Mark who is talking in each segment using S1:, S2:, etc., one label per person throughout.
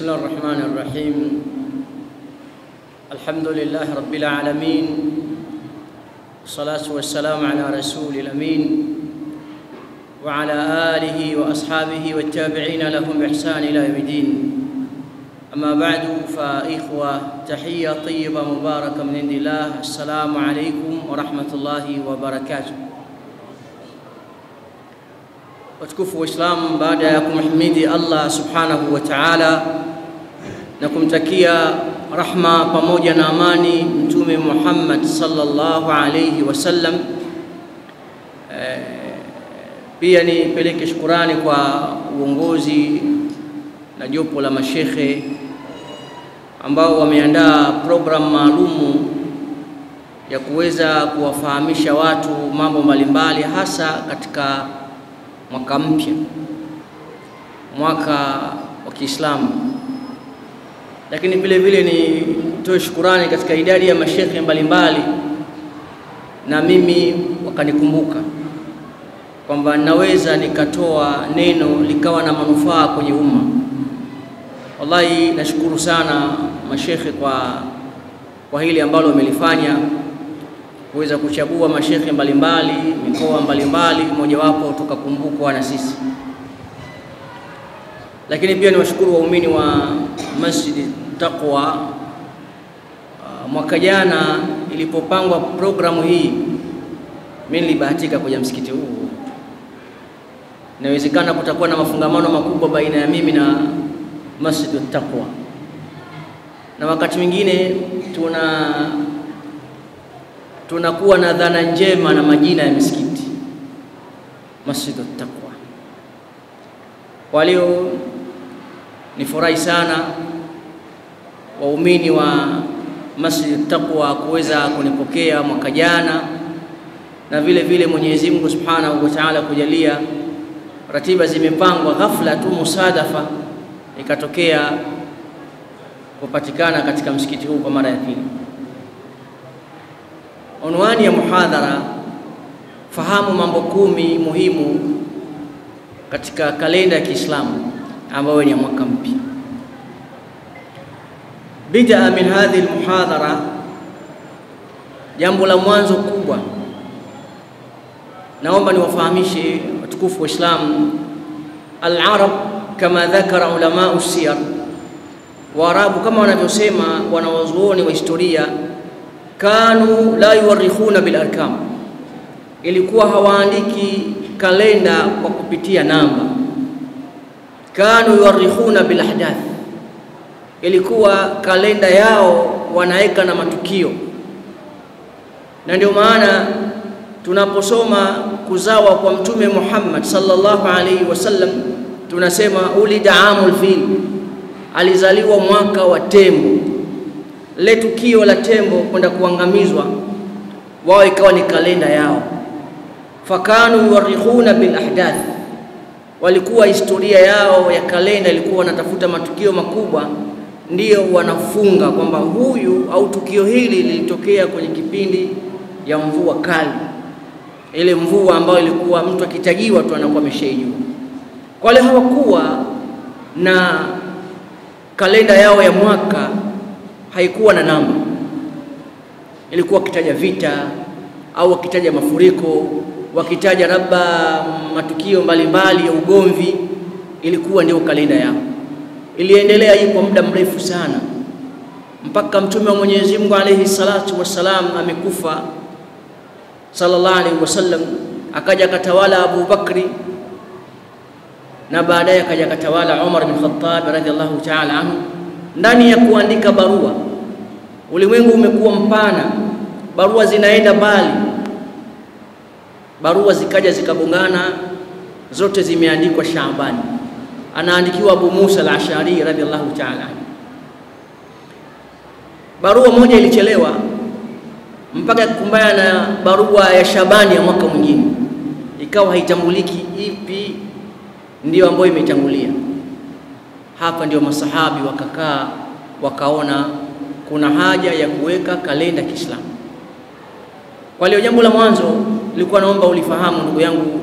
S1: بسم الله الرحمن الرحيم. الحمد لله رب العالمين. والصلاة والسلام على رسول الأمين. وعلى آله وأصحابه والتابعين لهم بإحسان إلى يوم الدين. أما بعد فإخوة تحية طيبة مباركة من عند الله. السلام عليكم ورحمة الله وبركاته. Watukufu wa Islam, baada ya kumhimidi Allah subhanahu wa ta'ala na kumtakia rahma pamoja na amani Mtume Muhammad sallallahu alayhi wasallam, e, pia nipeleke shukurani kwa uongozi na jopo la mashekhe ambao wameandaa programu maalumu ya kuweza kuwafahamisha watu mambo mbalimbali hasa katika mwaka mpya, mwaka wa Kiislamu. Lakini vile vile nitoe shukurani katika idadi ya mashekhe mbalimbali, na mimi wakanikumbuka kwamba naweza nikatoa neno likawa na manufaa kwenye umma. Wallahi, nashukuru sana mashekhe kwa, kwa hili ambalo wamelifanya kuweza kuchagua mashekhe mbalimbali mikoa mbalimbali, mojawapo tukakumbukwa na sisi. Lakini pia niwashukuru waumini wa Masjid Taqwa. Uh, mwaka jana ilipopangwa programu hii, mimi nilibahatika kuja msikiti huu. Inawezekana kutakuwa na mafungamano makubwa baina ya mimi na Masjid Taqwa, na wakati mwingine tuna tunakuwa na dhana njema na majina ya misikiti Masjid Taqwa. Kwa leo ni furahi sana waumini wa Masjid Taqwa kuweza kunipokea mwaka jana, na vile vile Mwenyezi Mungu Subhanahu wa Ta'ala kujalia ratiba zimepangwa, ghafla tu musadafa ikatokea kupatikana katika msikiti huu kwa mara ya pili. Unwani ya muhadhara, fahamu mambo kumi muhimu katika kalenda ya Kiislamu ambayo ni ya mwaka mpya. Bidaa min hadhihi almuhadhara, jambo la mwanzo kubwa, naomba niwafahamishe watukufu wa Islam, al-arab kama dhakara ulamau siyar, Waarabu kama wanavyosema wanawazuoni wa historia kanu la yuwarikhuna bil arkam, ilikuwa hawaandiki kalenda kwa kupitia namba. Kanu yuwarikhuna bil ahdath, ilikuwa kalenda yao wanaweka na matukio. Na ndio maana tunaposoma kuzawa kwa Mtume Muhammad sallallahu alaihi wasallam tunasema ulida amul fil, alizaliwa mwaka wa tembo le tukio la tembo kwenda kuangamizwa, wao ikawa ni kalenda yao. Fakanu yuwarikhuna bil ahdath, walikuwa historia yao ya kalenda ilikuwa wanatafuta matukio makubwa, ndiyo wanafunga kwamba huyu au tukio hili lilitokea kwenye kipindi ya mvua kali, ile mvua ambayo ilikuwa mtu akitajiwa tu anakuwa ameshaijua. Kwa wale hawakuwa na kalenda yao ya mwaka haikuwa na namba, ilikuwa wakitaja vita au wakitaja mafuriko, wakitaja labda matukio mbalimbali ya ugomvi, ilikuwa ndio kalenda yao. Iliendelea hii kwa muda mrefu sana mpaka Mtume wa Mwenyezi Mungu alayhi salatu wassalam amekufa sallallahu alaihi wasallam, akaja akatawala Abu Bakri na baadaye akaja akatawala Umar bin Khattab radhiallahu ta'ala anhu ndani ya kuandika barua. Ulimwengu umekuwa mpana, barua zinaenda mbali, barua zikaja zikagongana, zote zimeandikwa Shaabani, anaandikiwa Abu Musa al-Ashari radhiallahu ta'ala. Barua moja ilichelewa mpaka kukumbana na barua ya Shabani ya mwaka mwingine, ikawa haitambuliki ipi ndio ambayo imetangulia. Hapa ndio masahabi wakakaa wakaona kuna haja ya kuweka kalenda Kiislamu. Kwa hiyo jambo la mwanzo nilikuwa naomba ulifahamu ndugu yangu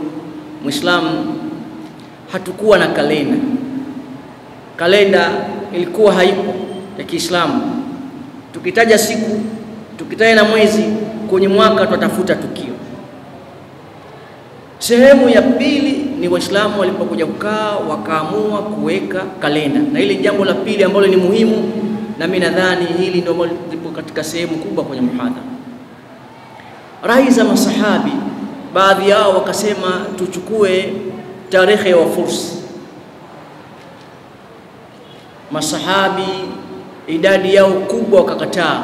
S1: Muislamu, hatukuwa na kalenda. Kalenda ilikuwa haipo ya Kiislamu. Tukitaja siku, tukitaja na mwezi kwenye mwaka, twatafuta tukio. Sehemu ya pili ni Waislamu walipokuja kukaa wakaamua kuweka kalenda, na hili jambo la pili ambalo ni muhimu, na mimi nadhani hili ndio lipo katika sehemu kubwa kwenye muhadhara. Rai za masahabi, baadhi yao wakasema tuchukue tarehe ya Wafursi. Masahabi idadi yao kubwa wakakataa.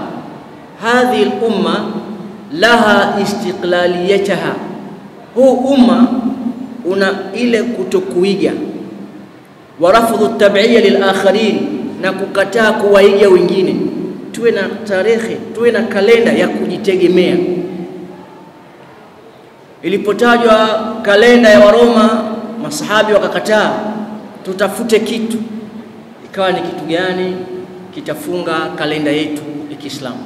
S1: Hadhi lumma laha istiqlaliyataha, huu umma una ile kutokuiga, wa rafdhu tabiia lilakharin, na kukataa kuwaiga wengine. Tuwe na tarehe, tuwe na kalenda ya kujitegemea. Ilipotajwa kalenda ya Waroma, masahabi wakakataa, tutafute kitu. Ikawa ni kitu gani kitafunga kalenda yetu ya Kiislamu,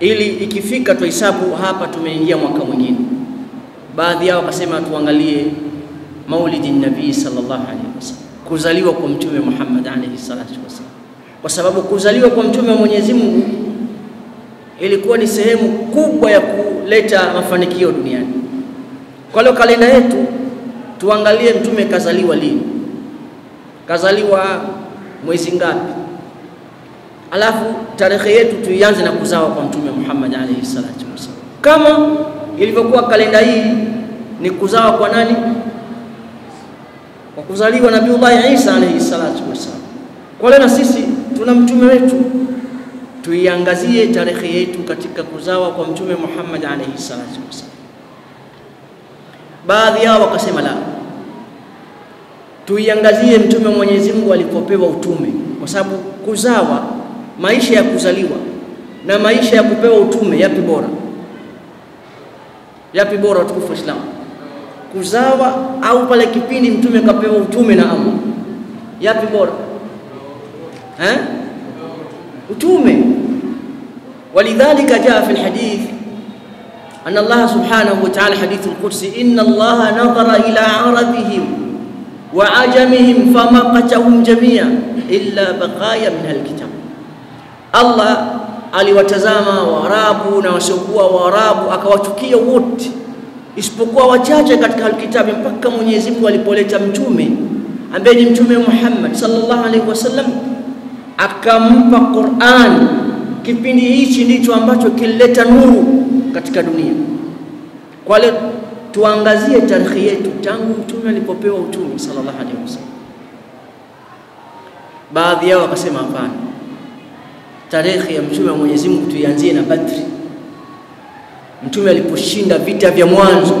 S1: ili ikifika tuhesabu hapa tumeingia mwaka mwingine. Baadhi yao wakasema tuangalie maulidi nabii sallallahu alaihi wasallam, kuzaliwa kwa mtume Muhammad alaihi salatu wasallam, kwa sababu kuzaliwa kwa mtume wa Mwenyezi Mungu ilikuwa ni sehemu kubwa ya kuleta mafanikio duniani. Kwa leo kalenda yetu tuangalie mtume kazaliwa lini, kazaliwa mwezi ngapi, alafu tarehe yetu tuianze na kuzawa kwa mtume Muhammad alayhi salatu wasallam, kama ilivyokuwa kalenda hii ni kuzawa kwa nani? Kwa kuzaliwa Nabiullahi Isa alayhi salatu wasallam. Kwa leo na sisi tuna mtume wetu, tuiangazie tarehe yetu katika kuzawa kwa mtume Muhammad alayhi salatu wasallam. Baadhi yao wakasema la, tuiangazie mtume Mwenyezi Mungu alipopewa utume, kwa sababu kuzawa, maisha ya kuzaliwa na maisha ya kupewa utume, yapi bora? Yapi bora, watukufu Waislamu? Kuzawa au pale kipindi mtume kapewa utume na Allah, yapi bora eh? Utume. Walidhalika jaa fi lhadith anna Allah subhanahu wa ta'ala, hadithu lqudsi, inna Allah nadhara ila arabihim wa ajamihim famaqatahum jamia illa baqaya min alkitab, Allah aliwatazama Waarabu na wasiokuwa Waarabu akawachukia wote isipokuwa wachache katika Alkitabi, mpaka Mwenyezi Mungu alipoleta mtume ambaye ni Mtume Muhammad sallallahu alaihi wasallam akampa Qur'an. Kipindi hichi ndicho ambacho kilileta nuru katika dunia. Kwa leo tuangazie tarehe yetu tangu mtume alipopewa utume sallallahu alaihi wasallam. Baadhi yao wakasema hapana, tarehe ya mtume wa Mwenyezi Mungu tuianzie na Badri, mtume aliposhinda vita vya mwanzo.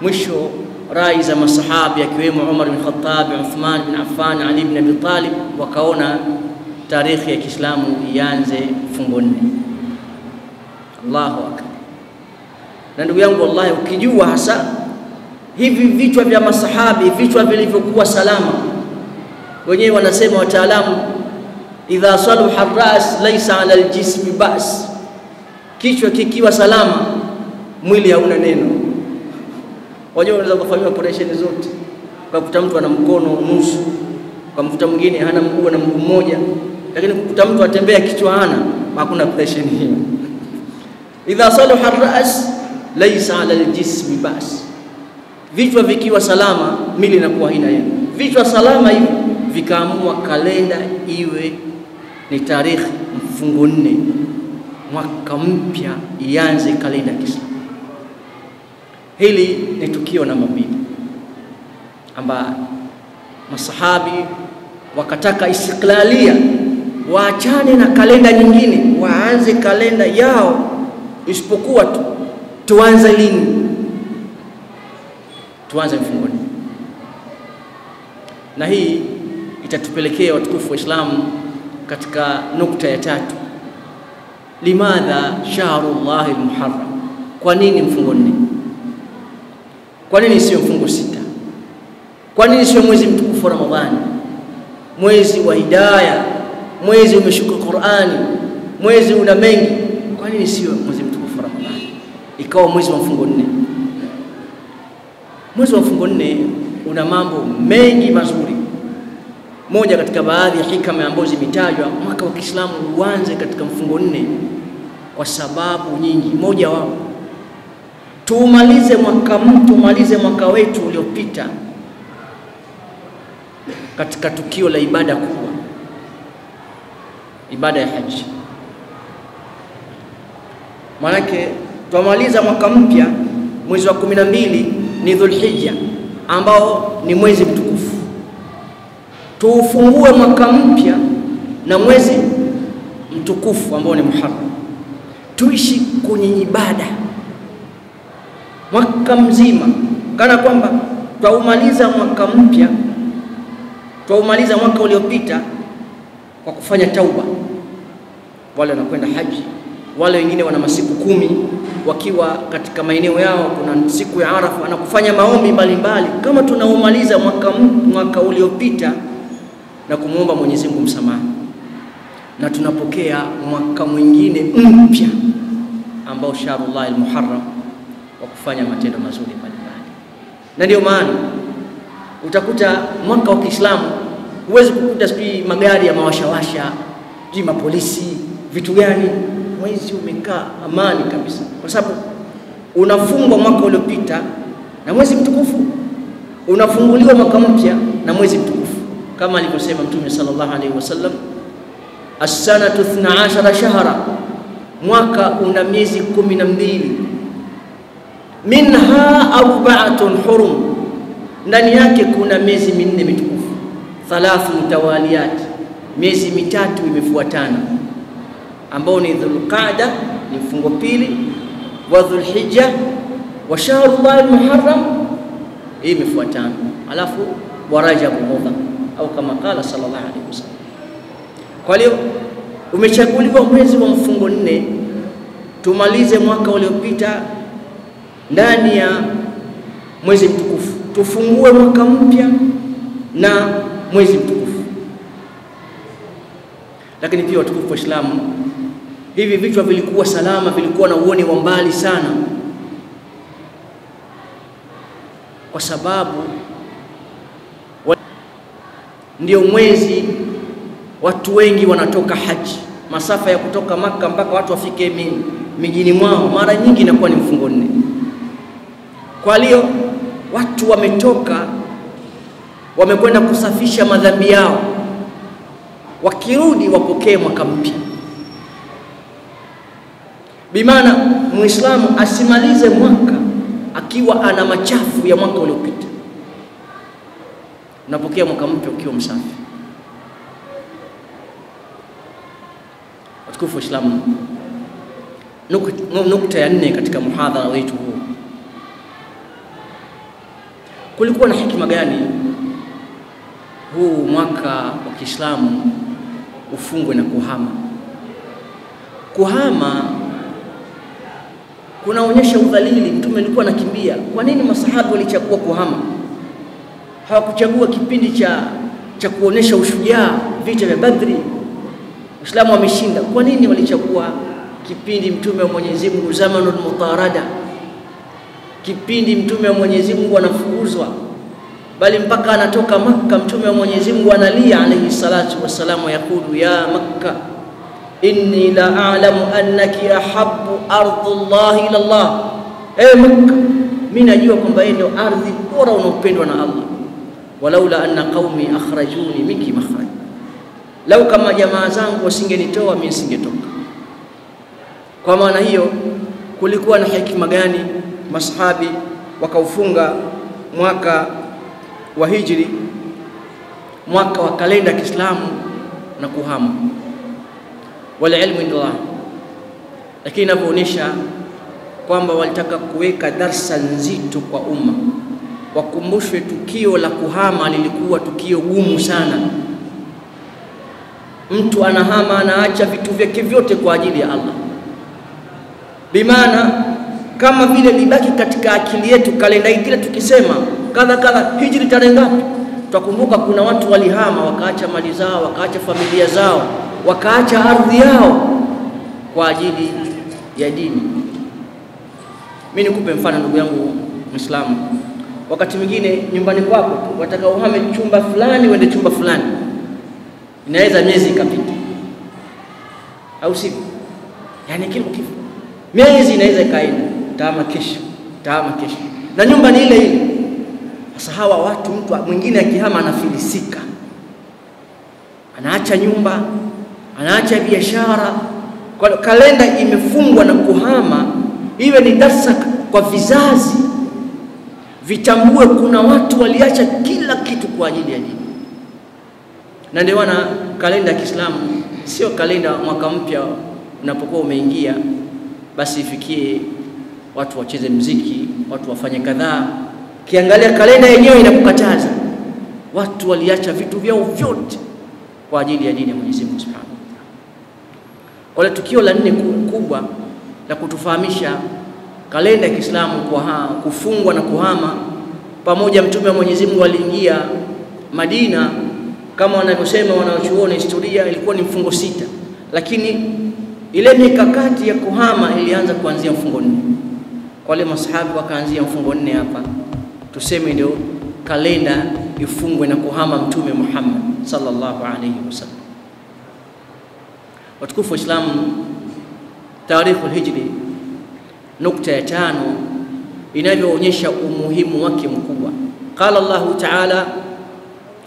S1: Mwisho rai za masahabi akiwemo Umar bin Khattab, Uthman bin Affan, Ali bin Abi Talib wakaona tarehe ya Kiislamu ianze fungo nne. Allahu akbar! Na ndugu yangu, wallahi, ukijua hasa hivi vichwa vya masahabi, vichwa vilivyokuwa salama, wenyewe wanasema wataalamu, idha saluha ras laisa ala aljismi bas, kichwa kikiwa salama mwili hauna neno. Wajua, unaweza kufanyiwa operation zote, ukakuta mtu ana mkono nusu, ukamkuta mwingine hana mguu na mguu mmoja, lakini kukuta mtu atembea kichwa hana, hakuna operation hiyo. Idha saluha ras laisa ala aljismi bas, vichwa vikiwa salama mili inakuwa haina yeye. Vichwa salama hivi vikaamua kalenda iwe ni tarehe mfungo nne, mwaka mpya ianze kalenda Kiislamu. Hili ni tukio namba mbili ambayo masahabi wakataka istiklalia, waachane na kalenda nyingine, waanze kalenda yao, isipokuwa tu tuanze lini? Tuanze mfungoni, na hii itatupelekea watukufu wa Islamu katika nukta ya tatu, limadha shahrullahi lmuharram, kwa nini mfungo nne? Kwa nini sio mfungo sita? Kwa nini sio mwezi mtukufu wa Ramadhani, mwezi wa hidaya, mwezi umeshuka Qur'ani, mwezi una mengi? Kwa nini sio mwezi mtukufu wa Ramadhani ikawa mwezi wa mfungo nne? Mwezi wa mfungo nne una mambo mengi mazuri. Moja katika baadhi ya hikama ambazo zimetajwa, mwaka wa Kiislamu uanze katika mfungo nne kwa sababu nyingi. Moja wao tuumalize mwaka tumalize mwaka wetu uliopita katika tukio la ibada kubwa, ibada ya haji. Maanake twamaliza mwaka mpya mwezi wa kumi na mbili ni Dhulhijja ambao ni mwezi mtukufu. Tuufungue mwaka mpya na mwezi mtukufu ambao ni Muharram, tuishi kwenye ibada mwaka mzima, kana kwamba twaumaliza mwaka mpya, twaumaliza mwaka uliopita kwa kufanya tauba. Wale wanakwenda haji, wale wengine wana masiku kumi wakiwa katika maeneo yao, kuna siku ya Arafa na kufanya maombi mbalimbali, kama tunaumaliza mwaka, mwaka uliopita na kumwomba Mwenyezi Mungu msamaha, na tunapokea mwaka mwingine mpya ambao shahrullah al-Muharram wa kufanya matendo mazuri mbalimbali. Na ndio maana utakuta mwaka wa Kiislamu huwezi kukuta sijui magari ya mawashawasha, sijui mapolisi, vitu gani. Mwezi umekaa amani kabisa, kwa sababu unafungwa mwaka uliopita na mwezi mtukufu, unafunguliwa mwaka mpya na mwezi mtukufu, kama alivyosema Mtume sallallahu alaihi wasallam, as-sanatu 12 shahra, mwaka una miezi kumi na mbili minha arba'atun hurum, ndani yake kuna miezi minne mitukufu. Thalathu mutawaliyat, miezi mitatu imefuatana, ambao ni Dhulqaada, ni mfungo pili, wa Dhulhijja wa shahrullahi muharram, hii imefuatana, alafu wa Rajab mudha, au kama qala sallallahu alaihi wasallam. Kwa hiyo umechaguliwa mwezi wa mfungo nne, tumalize mwaka uliopita ndani ya mwezi mtukufu, tufungue mwaka mpya na mwezi mtukufu. Lakini pia watukufu wa Islamu, hivi vichwa vilikuwa salama, vilikuwa na uone wa mbali sana, kwa sababu wa... ndio mwezi watu wengi wanatoka haji, masafa ya kutoka Maka mpaka watu wafike mijini mwao, mara nyingi inakuwa ni mfungo nne. Kwa hiyo watu wametoka wamekwenda kusafisha madhambi yao, wakirudi wapokee mwaka mpya. Bimaana Muislamu asimalize mwaka akiwa ana machafu ya mwaka uliopita. Unapokea mwaka mpya ukiwa msafi. Watukufu Waislamu, nukta ya nne katika muhadhara wetu huu kulikuwa na hikima gani huu mwaka wa Kiislamu ufungwe na kuhama? Kuhama kunaonyesha udhalili. Mtume alikuwa anakimbia. Kwa nini masahabu walichagua kuhama? Hawakuchagua kipindi cha cha kuonesha ushujaa, vita vya Badri, Uislamu wameshinda. Kwa nini walichagua kipindi mtume wa Mwenyezi Mungu zamanul mutarada kipindi mtume wa Mwenyezi Mungu anafukuzwa, bali mpaka anatoka Makka, mtume wa Mwenyezi Mungu analia alayhi salatu wassalamu, yakulu ya Makka inni la a'lamu annaki ahabbu ardhullahi ila Allah, e Makka, mimi najua kwamba yeye ndio ardhi bora unaopendwa na Allah. walaula anna qaumi akhrajuni minki makhraj, lau kama jamaa zangu wasingenitoa mimi singetoka. Kwa maana hiyo kulikuwa na hekima gani masahabi wakaufunga mwaka wa hijri, mwaka wa kalenda ya Kiislamu na kuhama? Wal ilmu indallah. Lakini inavyoonyesha kwamba walitaka kuweka darsa nzito kwa umma, wakumbushwe tukio la kuhama lilikuwa tukio gumu sana. Mtu anahama anaacha vitu vyake vyote kwa ajili ya Allah, bimaana kama vile libaki katika akili yetu kalenda hii, kila tukisema kadha kadha hijri tarehe ngapi, tutakumbuka kuna watu walihama wakaacha mali zao, wakaacha familia zao, wakaacha ardhi yao kwa ajili ya dini. Mimi nikupe mfano ndugu yangu Muislamu, wakati mwingine nyumbani kwako wataka uhame chumba fulani uende chumba fulani, inaweza miezi ikapita, au sivyo? Yani kila kitu. Miezi inaweza ikaenda, tahama kesho, tama kesho, na nyumba ni ile ile. Sasa hawa watu, mtu mwingine akihama anafilisika, anaacha nyumba, anaacha biashara. Kalenda imefungwa na kuhama, iwe ni darsa kwa vizazi vitambue kuna watu waliacha kila kitu kwa ajili ya dini, na ndio maana kalenda ya Kiislamu sio kalenda mwaka mpya unapokuwa umeingia basi ifikie watu wacheze mziki, watu wafanye kadhaa. Kiangalia kalenda yenyewe inakukataza. Watu waliacha vitu vyao vyote kwa ajili ya dini ya Mwenyezi Mungu Subhanahu wa Ta'ala. Kwa tukio la nne kubwa la kutufahamisha kalenda ya Kiislamu kufungwa na kuhama pamoja, mtume wa Mwenyezi Mungu aliingia Madina kama wanavyosema wanaochuoni historia, ilikuwa ni mfungo sita, lakini ile mikakati ya kuhama ilianza kuanzia mfungo nne. Wale masahabi wakaanzia mfungo nne, hapa tuseme ndio kalenda ifungwe na kuhama Mtume Muhammad sallallahu alayhi wasallam. Watukufu wa Islamu, tarikhu lhijri nukta ya tano inavyoonyesha umuhimu wake mkubwa. Qala Allahu taala,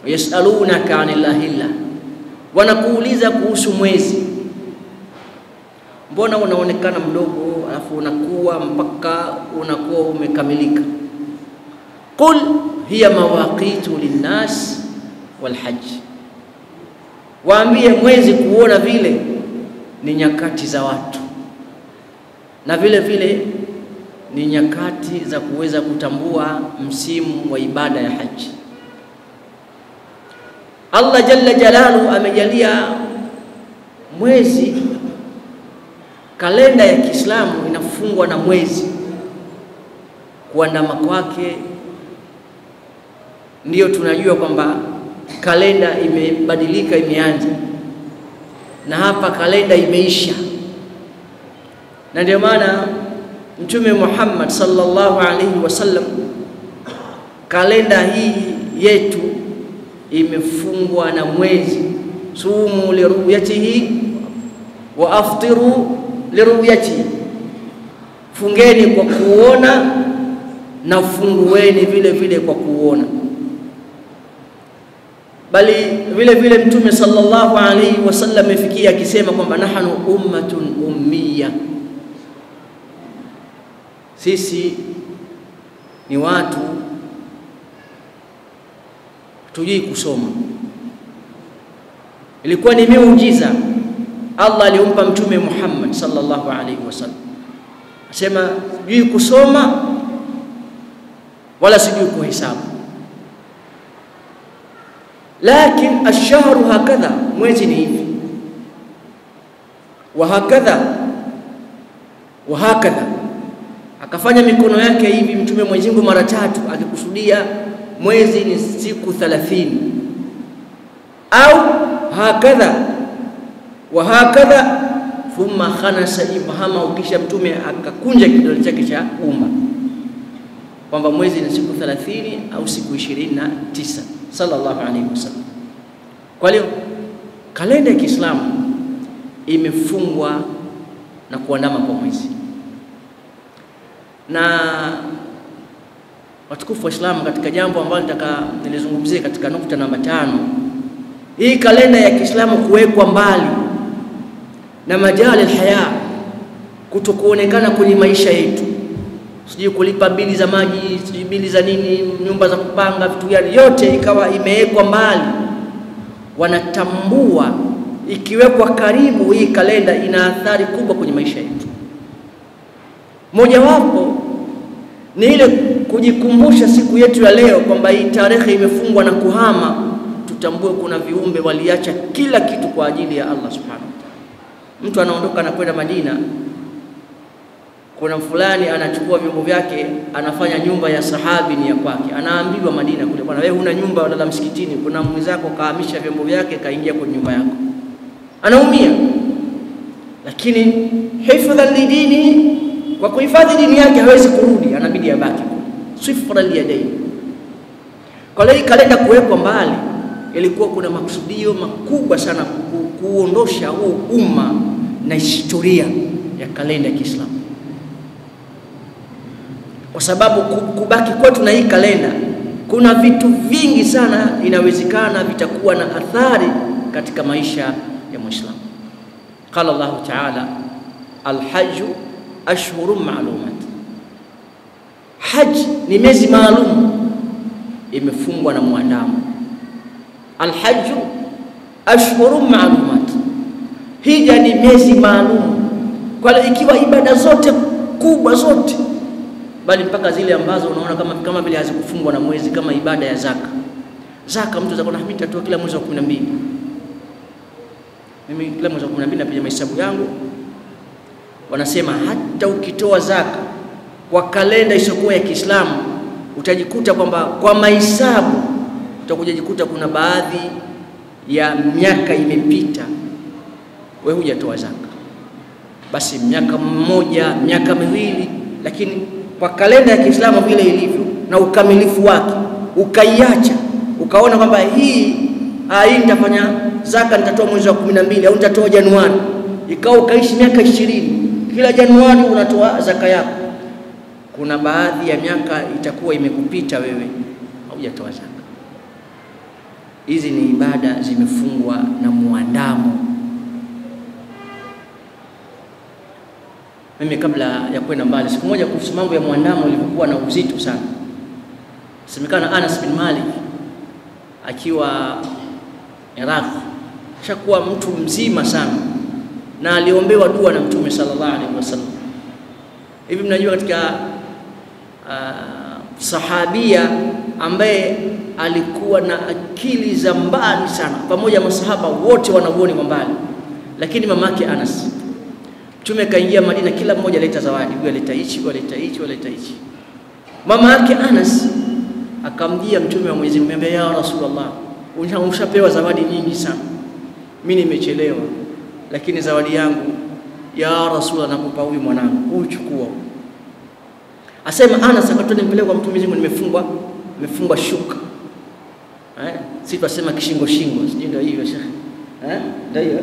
S1: yasalunaka anil ahilla, wanakuuliza kuhusu mwezi mbona unaonekana mdogo alafu unakuwa mpaka unakuwa umekamilika. Qul hiya mawaqitu linnas walhajj, waambie mwezi kuona vile ni nyakati za watu na vile vile ni nyakati za kuweza kutambua msimu wa ibada ya haji. Allah jalla jalalu amejalia mwezi kalenda ya Kiislamu inafungwa na mwezi. Kuandama kwake ndiyo tunajua kwamba kalenda imebadilika, imeanza na hapa kalenda imeisha, na ndio maana Mtume Muhammad sallallahu alaihi wasallam kalenda hii yetu imefungwa na mwezi. sumu liruyatihi wa aftiru liruyati, fungeni kwa kuona na fungueni vile vile kwa kuona. Bali vile vile Mtume sallallahu alaihi wasallam amefikia akisema kwamba nahnu ummatun ummiya, sisi ni watu tujui kusoma. Ilikuwa ni miujiza Allah aliumpa Mtume Muhammad sallallahu alaihi wasallam, asema sijui kusoma wala sijui kuhesabu, lakin ashahru hakadha, mwezi ni hivi, wa hakadha wa hakadha. Akafanya mikono yake hivi Mtume Mwenyezi Mungu mara tatu, akikusudia mwezi ni siku thalathini, au hakadha wa hakadha thumma khanasa ibhama, ukisha Mtume akakunja kidole chake cha umma. Kwamba mwezi ni siku 30 au siku 29 sallallahu alaihi wasallam. Kwa hiyo kalenda ya Kiislamu imefungwa na kuandama kwa mwezi, na watukufu wa Islamu, katika jambo ambalo nitaka nilizungumzie katika nukta namba tano, hii kalenda ya Kiislamu kuwekwa mbali na majali alhaya, kutokuonekana kwenye maisha yetu, sijui kulipa bili za maji, sijui bili za nini, nyumba za kupanga, vitu gani, yote ikawa imewekwa mbali. Wanatambua ikiwekwa karibu, hii kalenda ina athari kubwa kwenye maisha yetu. Mojawapo ni ile kujikumbusha siku yetu ya leo kwamba hii tarehe imefungwa na kuhama. Tutambue kuna viumbe waliacha kila kitu kwa ajili ya Allah subhanahu. Mtu anaondoka na kwenda Madina, kuna fulani anachukua vyombo vyake anafanya nyumba ya sahabi ni ya kwake, anaambiwa Madina kule, bwana wewe huna nyumba wala msikitini, kuna mwenzako kahamisha vyombo vyake kaingia kwenye nyumba yako, anaumia. Lakini hifdhan lidini, kwa kuhifadhi dini yake hawezi kurudi, anabidi abaki sifra liyadaini, Kwa hiyo hii kalenda kuwekwa mbali, ilikuwa kuna makusudio makubwa sana ku, kuondosha huu umma na historia ya kalenda ya Kiislamu, kwa sababu kubaki kwetu na hii kalenda, kuna vitu vingi sana inawezekana vitakuwa na athari katika maisha ya Muislamu. Qala Allahu taala alhaju ashhurun maalumat, haji ni miezi maalum imefungwa na mwandamo. Alhaju ashhurun maalumat, hija ni miezi maalum. Kwa ikiwa ibada zote kubwa zote, bali mpaka zile ambazo unaona kama kama vile hazikufungwa na mwezi, kama ibada ya zaka. Zaka mtu zakona mimi nitatoa kila mwezi wa 12 mimi kila mwezi wa 12 napiga mahesabu yangu, wanasema hata ukitoa zaka kwa kalenda isiyokuwa ya Kiislamu utajikuta kwamba kwa mahesabu utakuja jikuta kuna baadhi ya miaka imepita, we hujatoa zaka, basi miaka mmoja miaka miwili, lakini kwa kalenda ya Kiislamu vile ilivyo na ukamilifu wake, ukaiacha ukaona kwamba hii hii nitafanya zaka nitatoa mwezi wa kumi na mbili au nitatoa Januari, ikawa ukaishi miaka ishirini, kila Januari unatoa zaka yako. Kuna baadhi ya miaka itakuwa imekupita wewe haujatoa zaka. Hizi ni ibada zimefungwa na muandamo. Mimi kabla ya kwenda mbali, siku moja kuhusu mambo ya muandamo ilivyokuwa na uzito sana, semekana Anas bin Malik akiwa Iraq shakuwa mtu mzima sana, na aliombewa dua na Mtume sallallahu alaihi wasallam. Hivi mnajua katika Uh, sahabia ambaye alikuwa na akili za mbali sana, pamoja na masahaba wote wanavuoni kwa mbali, lakini mamake Anas, Mtume kaingia Madina, kila mmoja aleta zawadi, huyu aleta hichi, huyu aleta hichi, huyu aleta hichi. Mama yake Anas akamjia Mtume wa Mwenyezi Mungu, ya Rasulullah, umeshapewa zawadi nyingi sana, mimi nimechelewa, lakini zawadi yangu ya Rasulullah, nakupa huyu mwanangu, huyu chukua. Asema Anas akatoa nimpeleka kwa Mtume Mwenyezi Mungu, nimefungwa nimefungwa shuka eh, si twasema kishingo shingo, sijui ndio hivyo shekhe eh, ndio hiyo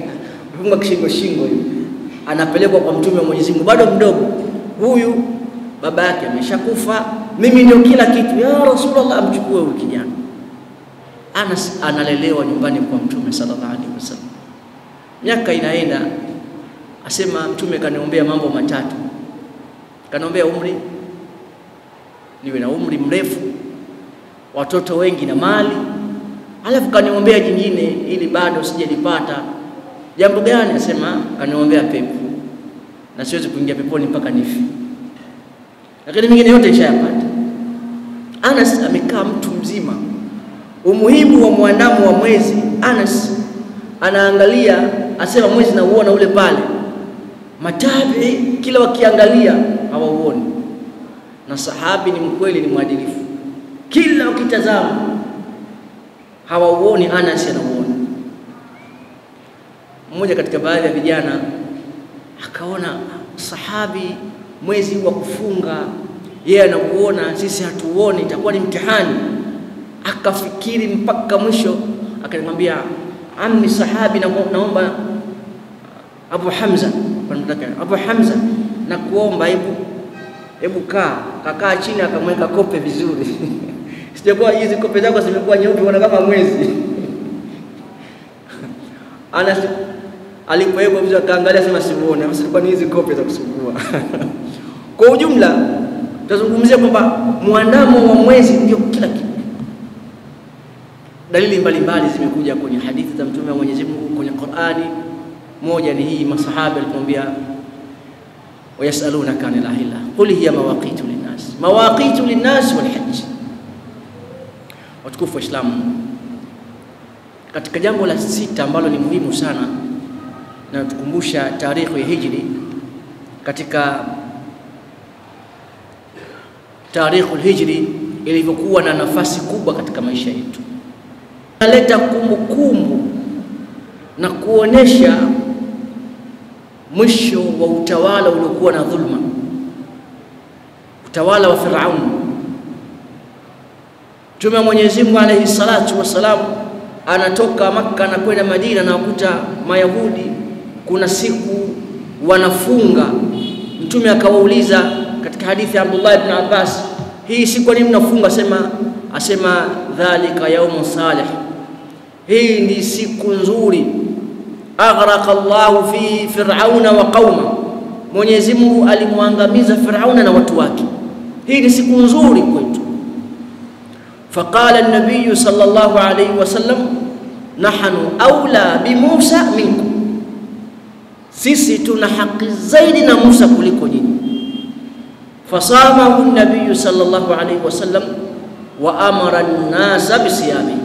S1: funga kishingo shingo hiyo, anapelekwa kwa mtume wa Mwenyezi Mungu, bado mdogo. Huyu, baba yake ameshakufa, mimi ndio kila kitu, ya Rasulullah, amchukue huyu kijana. Anas analelewa nyumbani kwa mtume sallallahu alaihi wasallam, miaka inaenda, asema mtume kaniombea mambo matatu. Kaniombea umri, niwe na umri mrefu, watoto wengi na mali, alafu kaniombea jingine ili bado sijalipata. Jambo gani? Asema kaniombea pepo, na siwezi kuingia peponi mpaka nifi, lakini mingine yote ishayapata. Anas amekaa mtu mzima. Umuhimu wa mwandamo wa mwezi, Anas anaangalia, asema mwezi nauona ule pale matabi kila wakiangalia hawauoni, na sahabi ni mkweli, ni mwadilifu, kila ukitazama hawauoni, Anas anauona. Mmoja katika baadhi ya vijana akaona sahabi mwezi wa kufunga yeye anauona, sisi hatuoni, itakuwa ni mtihani. Akafikiri mpaka mwisho, akanimwambia ammi sahabi, naomba Abu Hamza Abu Hamza, na kuomba hebu hebu kaa. Kakaa chini akamweka kope vizuri sijakuwa hizi kope zako zimekuwa nyeupe, unaona kama mwezi. Ana alipowekwa vizuri akaangalia, sema simuone, ama silikuwa ni hizi kope za kusumbua? Kwa ujumla, tutazungumzia kwamba mwandamo wa mwezi ndio kila kitu. Dalili mbalimbali zimekuja kwenye hadithi za Mtume wa Mwenyezi Mungu, kwenye Qur'ani. Moja ni hii, masahaba alikumwambia wayasalunaka anil ahilla qul hiya mawaqitu linnas. Mawaqitu linnas wal hajj. Watukufu wa Islamu, katika jambo la sita ambalo ni muhimu sana na tukumbusha tarehe ya hijri katika tarehe hijri ilivyokuwa na nafasi kubwa katika maisha yetu, naleta kumbukumbu na kuonesha mwisho wa utawala uliokuwa na dhulma, utawala wa Firaun. Mtume wa Mwenyezi Mungu alayhi salatu wassalam anatoka Makka na kwenda Madina na wakuta Mayahudi kuna siku wanafunga. Mtume akawauliza katika hadithi ya Abdullah ibn Abbas, hii siku nini mnafunga? Asema asema dhalika yaumun salih, hii ni siku nzuri. Aghraqa Allahu fi fir'auna wa qauma, Mwenyezi Mungu alimwangamiza Firauna na watu wake. Hii ni siku nzuri kwetu. Faqala an-nabiy sallallahu alayhi wasallam, nahnu aula bi Musa minkum, sisi tuna haki zaidi na Musa kuliko nyinyi. Fasamahu an-nabiy sallallahu alayhi wasallam wa amara an-nasa bisiyami,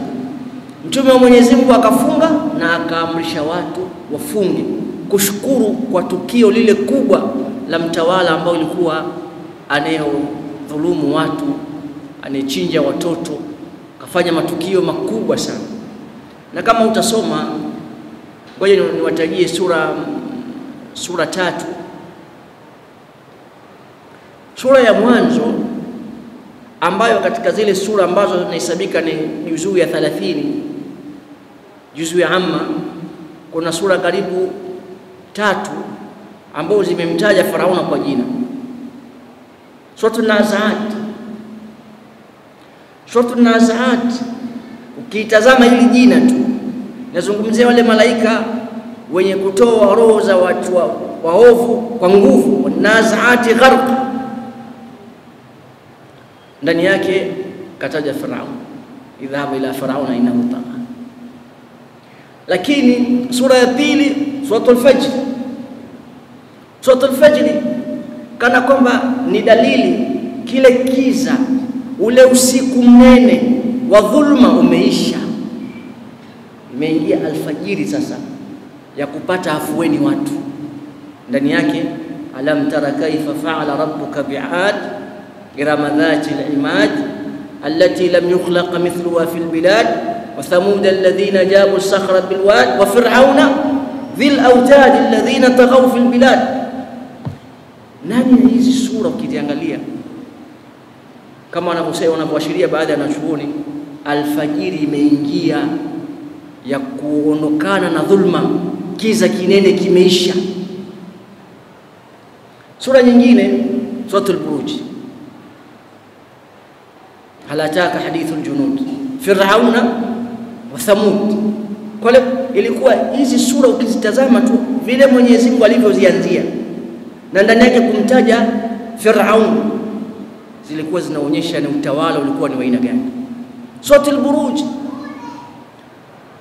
S1: Mtume wa Mwenyezi Mungu akafunga na akaamrisha watu wafunge kushukuru kwa tukio lile kubwa la mtawala ambao ilikuwa anayodhulumu watu, anayechinja watoto, kafanya matukio makubwa sana. Na kama utasoma, ngoja niwatajie sura sura tatu. Sura ya mwanzo ambayo katika zile sura ambazo zinahesabika ni juzuu ya 30 juzuu ya amma, kuna sura karibu tatu ambazo zimemtaja Farauna kwa jina. Suratul Naziat. Suratul Naziat ukiitazama hili jina tu nazungumzia wale malaika wenye kutoa roho za watu waovu wa kwa nguvu, nazaati gharq. Ndani yake kataja Firaun, idhhabu ila firauna innahu tagha. Lakini sura ya pili Suratul Fajr. Suratul Fajr kana kwamba ni dalili kile kiza, ule usiku mnene wa dhulma umeisha, imeingia alfajiri sasa ya kupata afueni watu. Ndani yake alam tara kaifa faala rabbuka biad irama dhati limad allati lam yukhlaq mithluha fi lbilad wa thamud alladhina jabu sakhra bilwad wa firauna dhil autadi alladhina taghaw fi lbilad. Nani ya hizi sura ukiziangalia, kama wanavyosema wanavyoashiria baadhi ya wanachuoni, alfajiri imeingia ya kuondokana na dhulma, kiza kinene kimeisha. Sura nyingine Suratul Buruj, hal ataka hadithul junud firauna wa thamud. Kwa ilikuwa hizi sura ukizitazama tu vile Mwenyezi Mungu alivyozianzia na ndani yake kumtaja Firaun, zilikuwa zinaonyesha ni utawala ulikuwa ni aina gani. Suratul Buruj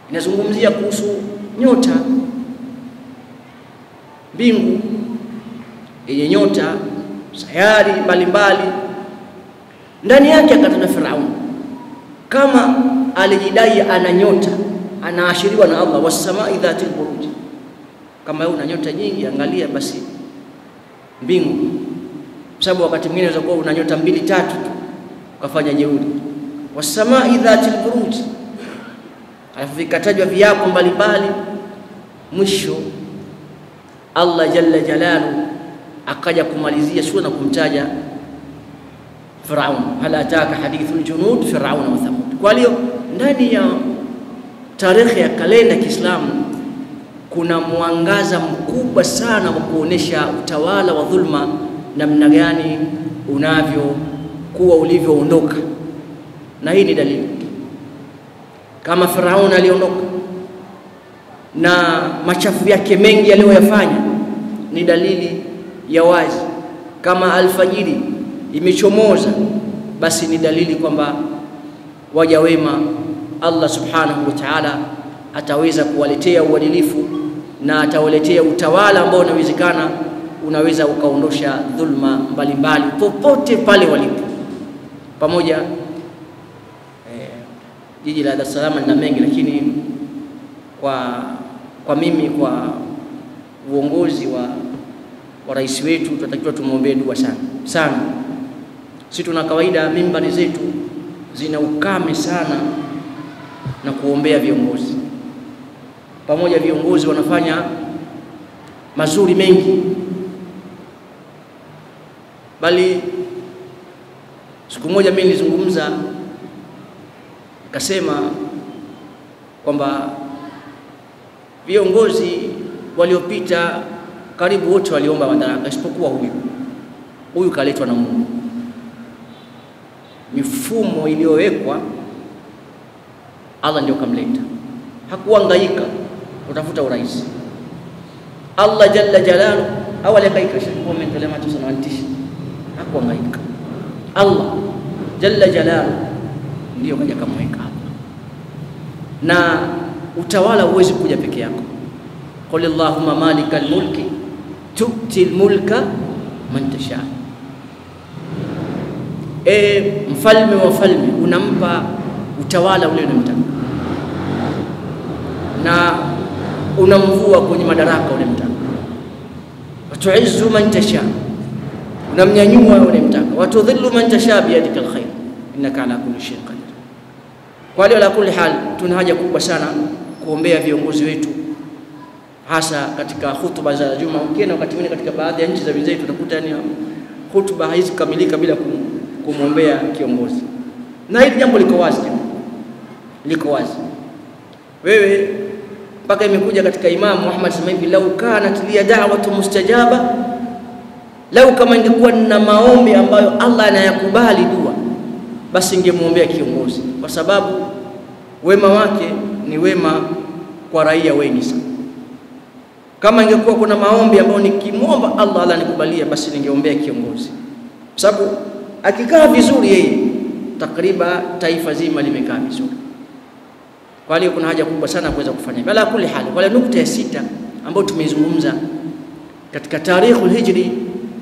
S1: inazungumzia kuhusu nyota, mbingu yenye nyota, sayari mbalimbali. Ndani yake akatana Firaun kama alijidai ana nyota, anaashiriwa na Allah, wassamai dhatil buruj. Kama una nyota nyingi, angalia basi mbingu, sababu wakati mwingine unaweza kuwa una nyota mbili tatu tu ukafanya jeuri. Wasamai dhatil buruj, alafu vikatajwa viapo mbalimbali. Mwisho Allah jalla jalalu akaja kumalizia sura na kumtaja Firaun, hal ataka hadithul junud firauna wa thamud. Kwa hiyo ndani ya tarehe ya kalenda Kiislamu kuna mwangaza mkubwa sana wa kuonesha utawala wa dhulma namna gani unavyokuwa ulivyoondoka, na hii ni dalili kama Firaun aliondoka na machafu yake mengi aliyoyafanya, ni dalili ya wazi. Kama alfajiri imechomoza, basi ni dalili kwamba waja wema Allah subhanahu wa ta'ala ataweza kuwaletea uadilifu na atawaletea utawala ambao unawezekana unaweza ukaondosha dhulma mbalimbali popote pale walipo. Pamoja eh, jiji la Dar es Salaam lina mengi, lakini kwa, kwa mimi kwa uongozi wa, wa rais wetu tunatakiwa tumwombee dua sana sana. Si tuna kawaida mimbari zetu zina ukame sana na kuombea viongozi pamoja. Viongozi wanafanya mazuri mengi, bali siku moja mimi nilizungumza kasema kwamba viongozi waliopita karibu wote waliomba madaraka isipokuwa huyu. Huyu kaletwa na Mungu. Mifumo iliyowekwa Allah ndio kamleta, hakuangaika kutafuta urais. Allah jalla jalalu shakumetolea macho sana wantishi, hakuangaika. Allah jalla jalalu ndio kaja kamweka hapa, na utawala huwezi kuja peke yako. Qul allahumma malika almulki tu'ti almulka man tasha, e mfalme wa falme unampa utawala ule unamtaka, na unamvua kwenye madaraka unamtaka. Watuizzu man tasha, unamnyanyua unayemtaka, Watudhillu man tasha biyadika alkhair innaka ala kulli shay'in qadir. Kwa hiyo ala kulli hal, tuna haja kubwa sana kuombea viongozi wetu hasa katika hutuba za Juma. Ukienda wakati mwingine katika baadhi ya nchi za wenzetu utakuta yani hutuba haizi kukamilika bila kumwombea kiongozi, na hili jambo liko wazi, liko wazi. Wewe mpaka imekuja katika Imam Muhammad sema hivi, lau kanat liya da'watu mustajaba, lau kama ingekuwa na maombi ambayo Allah anayakubali dua, basi ingemwombea kiongozi, kwa sababu wema wake ni wema kwa raia wengi sana. Kama ingekuwa kuna maombi ambayo nikimwomba Allah Allah nikubalia, basi ningeombea kiongozi, kwa sababu akikaa vizuri yeye, takriban taifa zima limekaa vizuri. Kwa hiyo kuna haja kubwa sana kuweza kufanya bila kuli hali, kwa nukta ya sita ambayo tumeizungumza katika tarikhul hijri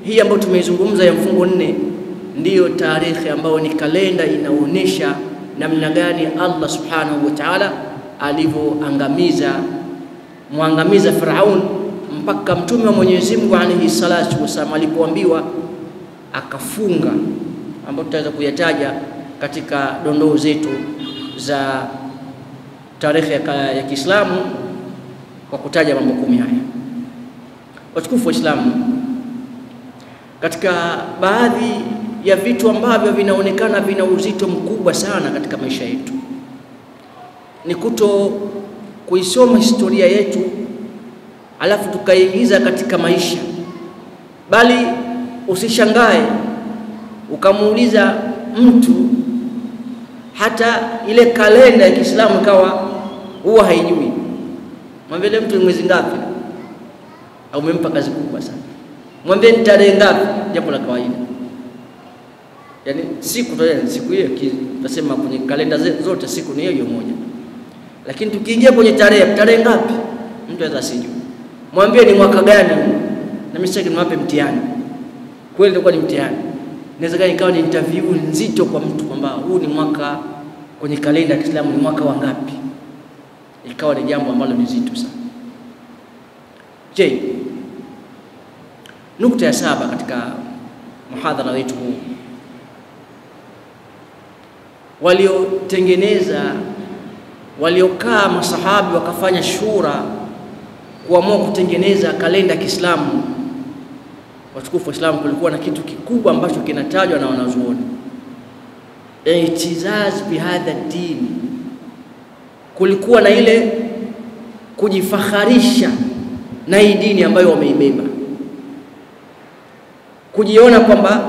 S1: hii ambayo tumeizungumza ya mfungo nne, ndiyo tarehe ambayo ni kalenda inaonyesha namna gani Allah subhanahu wa ta'ala alivyoangamiza mwangamiza Firaun mpaka mtume wa Mwenyezi Mungu alayhi salatu wasallam alipoambiwa akafunga, ambayo tutaweza kuyataja katika dondoo zetu za tarehe ya, Kiislamu kwa kutaja mambo kumi haya. Watukufu wa Islamu, katika baadhi ya vitu ambavyo vinaonekana vina uzito mkubwa sana katika maisha yetu. Ni kuto kuisoma historia yetu alafu tukaingiza katika maisha, bali usishangae ukamuuliza mtu hata ile kalenda ya Kiislamu ikawa huwa haijui. Mwambie mtu mwezi ngapi, au umempa kazi kubwa sana, mwambie ni tarehe ngapi, jambo la kawaida. Yani siku tarehe siku hiyo tunasema kwenye kalenda zote siku ni hiyo moja lakini tukiingia kwenye tarehe, tarehe ngapi, mtu anaweza asijue. Mwambie ni mwaka gani, na mimi sasa niwape mtihani. Kweli itakuwa ni mtihani, inawezekana ikawa ni interview nzito kwa mtu kwamba huu ni mwaka kwenye kalenda ya Kiislamu ni mwaka wa ngapi, ikawa ni jambo ambalo ni zito sana. Je, nukta ya saba katika muhadhara wetu huu, waliotengeneza waliokaa masahabi wakafanya shura kuamua kutengeneza kalenda ya Kiislamu. Watukufu wa Islamu, kulikuwa na kitu kikubwa ambacho kinatajwa na wanazuoni, itizaz bihadha dini. Kulikuwa na ile kujifaharisha na hii dini ambayo wameibeba, kujiona kwamba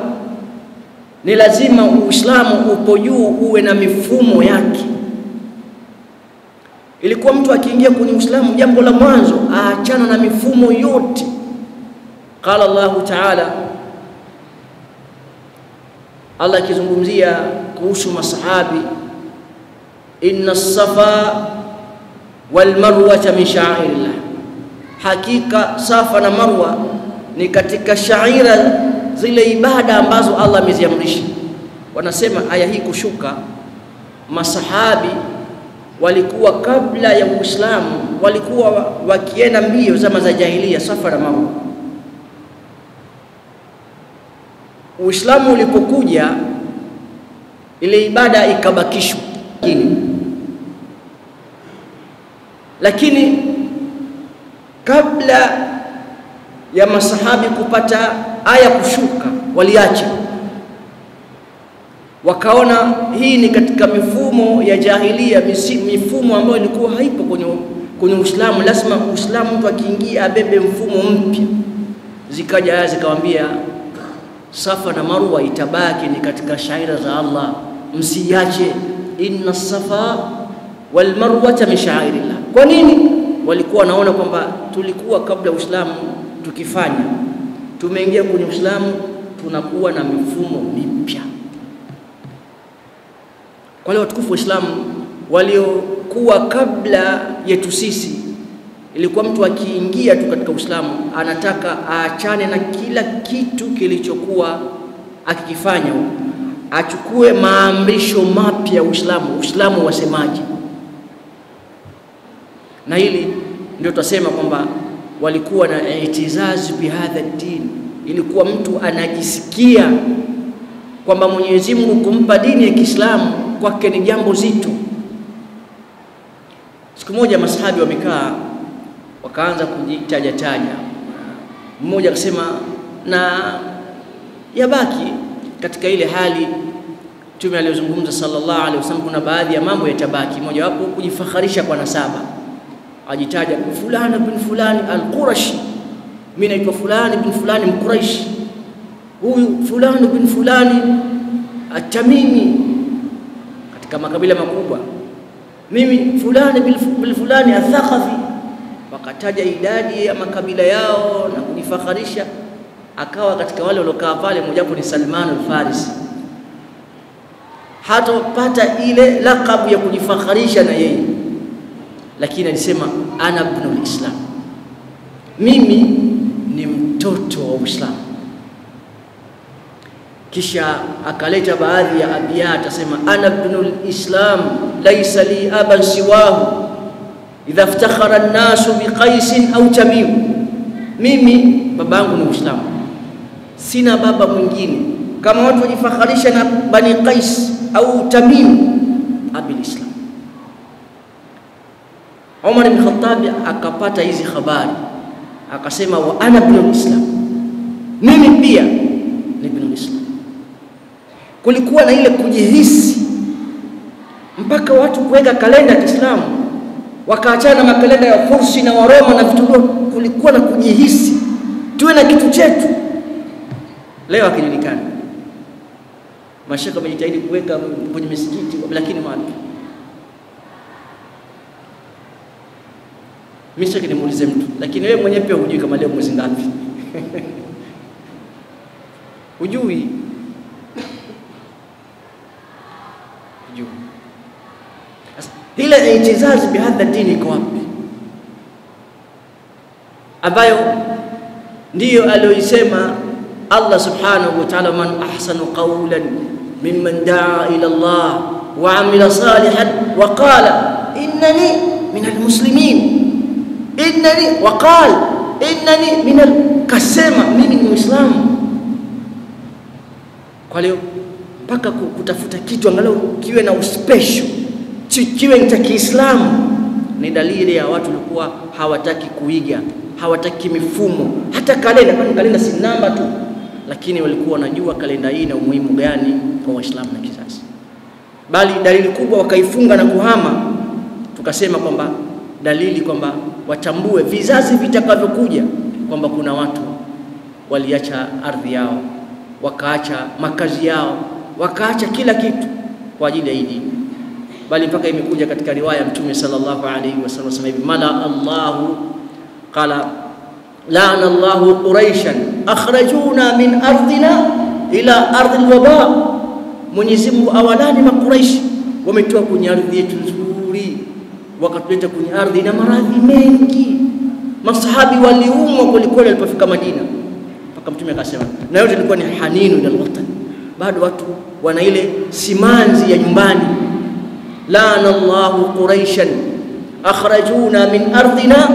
S1: ni lazima Uislamu upo juu, uwe na mifumo yake ilikuwa mtu akiingia kwenye Uislamu, jambo la mwanzo aachana na mifumo yote. Qala Allahu Ta'ala, Allah akizungumzia kuhusu masahabi, inna safa wal marwata min sha'airillah, hakika Safa na Marwa ni katika shaira zile ibada ambazo Allah ameziamrisha. Wanasema aya hii kushuka, masahabi walikuwa kabla ya Uislamu walikuwa wakienda mbio zama za jahilia, safara mau. Uislamu ulipokuja ile ibada ikabakishwa, lakini kabla ya masahabi kupata aya kushuka, waliacha wakaona hii ni katika mifumo ya jahilia, mifumo ambayo ilikuwa haipo kwenye kwenye Uislamu. Lazima Uislamu mtu akiingia abebe mfumo mpya. Zikaja aya zikawambia, Safa na Marwa itabaki ni katika shaira za Allah, msiache. inna safa wal marwata min sha'airillah. Kwa nini? Walikuwa wanaona kwamba tulikuwa kabla Uislamu tukifanya, tumeingia kwenye Uislamu tunakuwa na mifumo mipya. Kwa wale watukufu wa Uislamu waliokuwa kabla yetu sisi, ilikuwa mtu akiingia tu katika Uislamu anataka aachane na kila kitu kilichokuwa akikifanya, achukue maamrisho mapya ya Uislamu. Uislamu wasemaje? Na hili ndio tutasema kwamba walikuwa na itizazi bihadha din, ilikuwa mtu anajisikia kwamba Mwenyezi Mungu kumpa dini ya Kiislamu kwake ni jambo zito. Siku moja masahabi wamekaa wakaanza kujitaja taja, mmoja akasema na yabaki katika ile hali Mtume aliyozungumza sallallahu alaihi wasallam, kuna baadhi ya mambo yatabaki, mojawapo kujifaharisha kwa nasaba, ajitaja fulani bin fulani al-Qurashi, mimi naitwa fulani bin fulani Mquraishi, huyu fulani bin fulani Atamimi katika makabila makubwa, mimi fulani bin fulani Athaqafi. Wakataja idadi ya makabila yao na kujifakharisha, akawa katika wale waliokaa pale, mojawapo ni Salman al-Farisi. wapata ile lakabu ya kujifakharisha na yeye, lakini alisema ana ibnul Islam, mimi ni mtoto wa Uislamu. Kisha akaleta baadhi ya abiyat, asema ana ibnul Islam laysa li aban siwahu idha iftakhara an-nasu biqaisin au tamim, mimi babangu ni Uislamu, sina baba mwingine. Kama watu wajifakharisha na bani Qais au Tamim, abil Islam. Umar bin Khattab akapata hizi habari akasema, wa ana ibn Islam, mimi pia ni ibn Islam. Kulikuwa na ile kujihisi mpaka watu kuweka kalenda ya Kiislamu wakaachana na makalenda ya Fursi na Waroma na vitu. Kulikuwa na kujihisi tuwe na kitu chetu. Leo akijulikana mashaka wamejitahidi kuweka kwenye misikiti, lakini wapi? Mimi sitaki nimuulize mtu, lakini wewe mwenyewe pia hujui kama leo mwezi ngapi? hujui. Hujui. Ile itizazi bihadha dini iko wapi, ambayo ndiyo aliyoisema Allah subhanahu wa ta'ala, man ahsanu qawlan mimman daa ila Allah wa amila salihan wa qala innani min almuslimin, innani waqal innani min al, kasema mimi ni Muislamu. Kwa leo mpaka kutafuta kitu angalau kiwe na uspesho kiwe cha Kiislamu ni dalili ya watu walikuwa hawataki kuiga, hawataki mifumo, hata kalenda. Kwani kalenda si namba tu, lakini walikuwa wanajua kalenda hii na umuhimu gani kwa Waislamu na kizazi, bali dalili kubwa wakaifunga na kuhama. Tukasema kwamba dalili kwamba watambue vizazi vitakavyokuja kwamba kuna watu waliacha ardhi yao, wakaacha makazi yao, wakaacha kila kitu kwa ajili ya dini. Bali mpaka imekuja katika riwaya Mtume sallallahu alaihi wasallam sema hivi, mala Allahu qala laana Allahu quraishan akhrajuna min ardina ila ardhi lwaba, Mwenyezi Mungu awalani makuraishi wametoa kwenye ardhi yetu nzuri wakatuleta kwenye ardhi na maradhi mengi. Masahabi waliumwa kwelikweli walipofika Madina, mpaka Mtume akasema, na yote ilikuwa ni haninu ila alwatan, bado watu wana ile simanzi ya nyumbani. Laana Allahu quraishan akhrajuna min ardina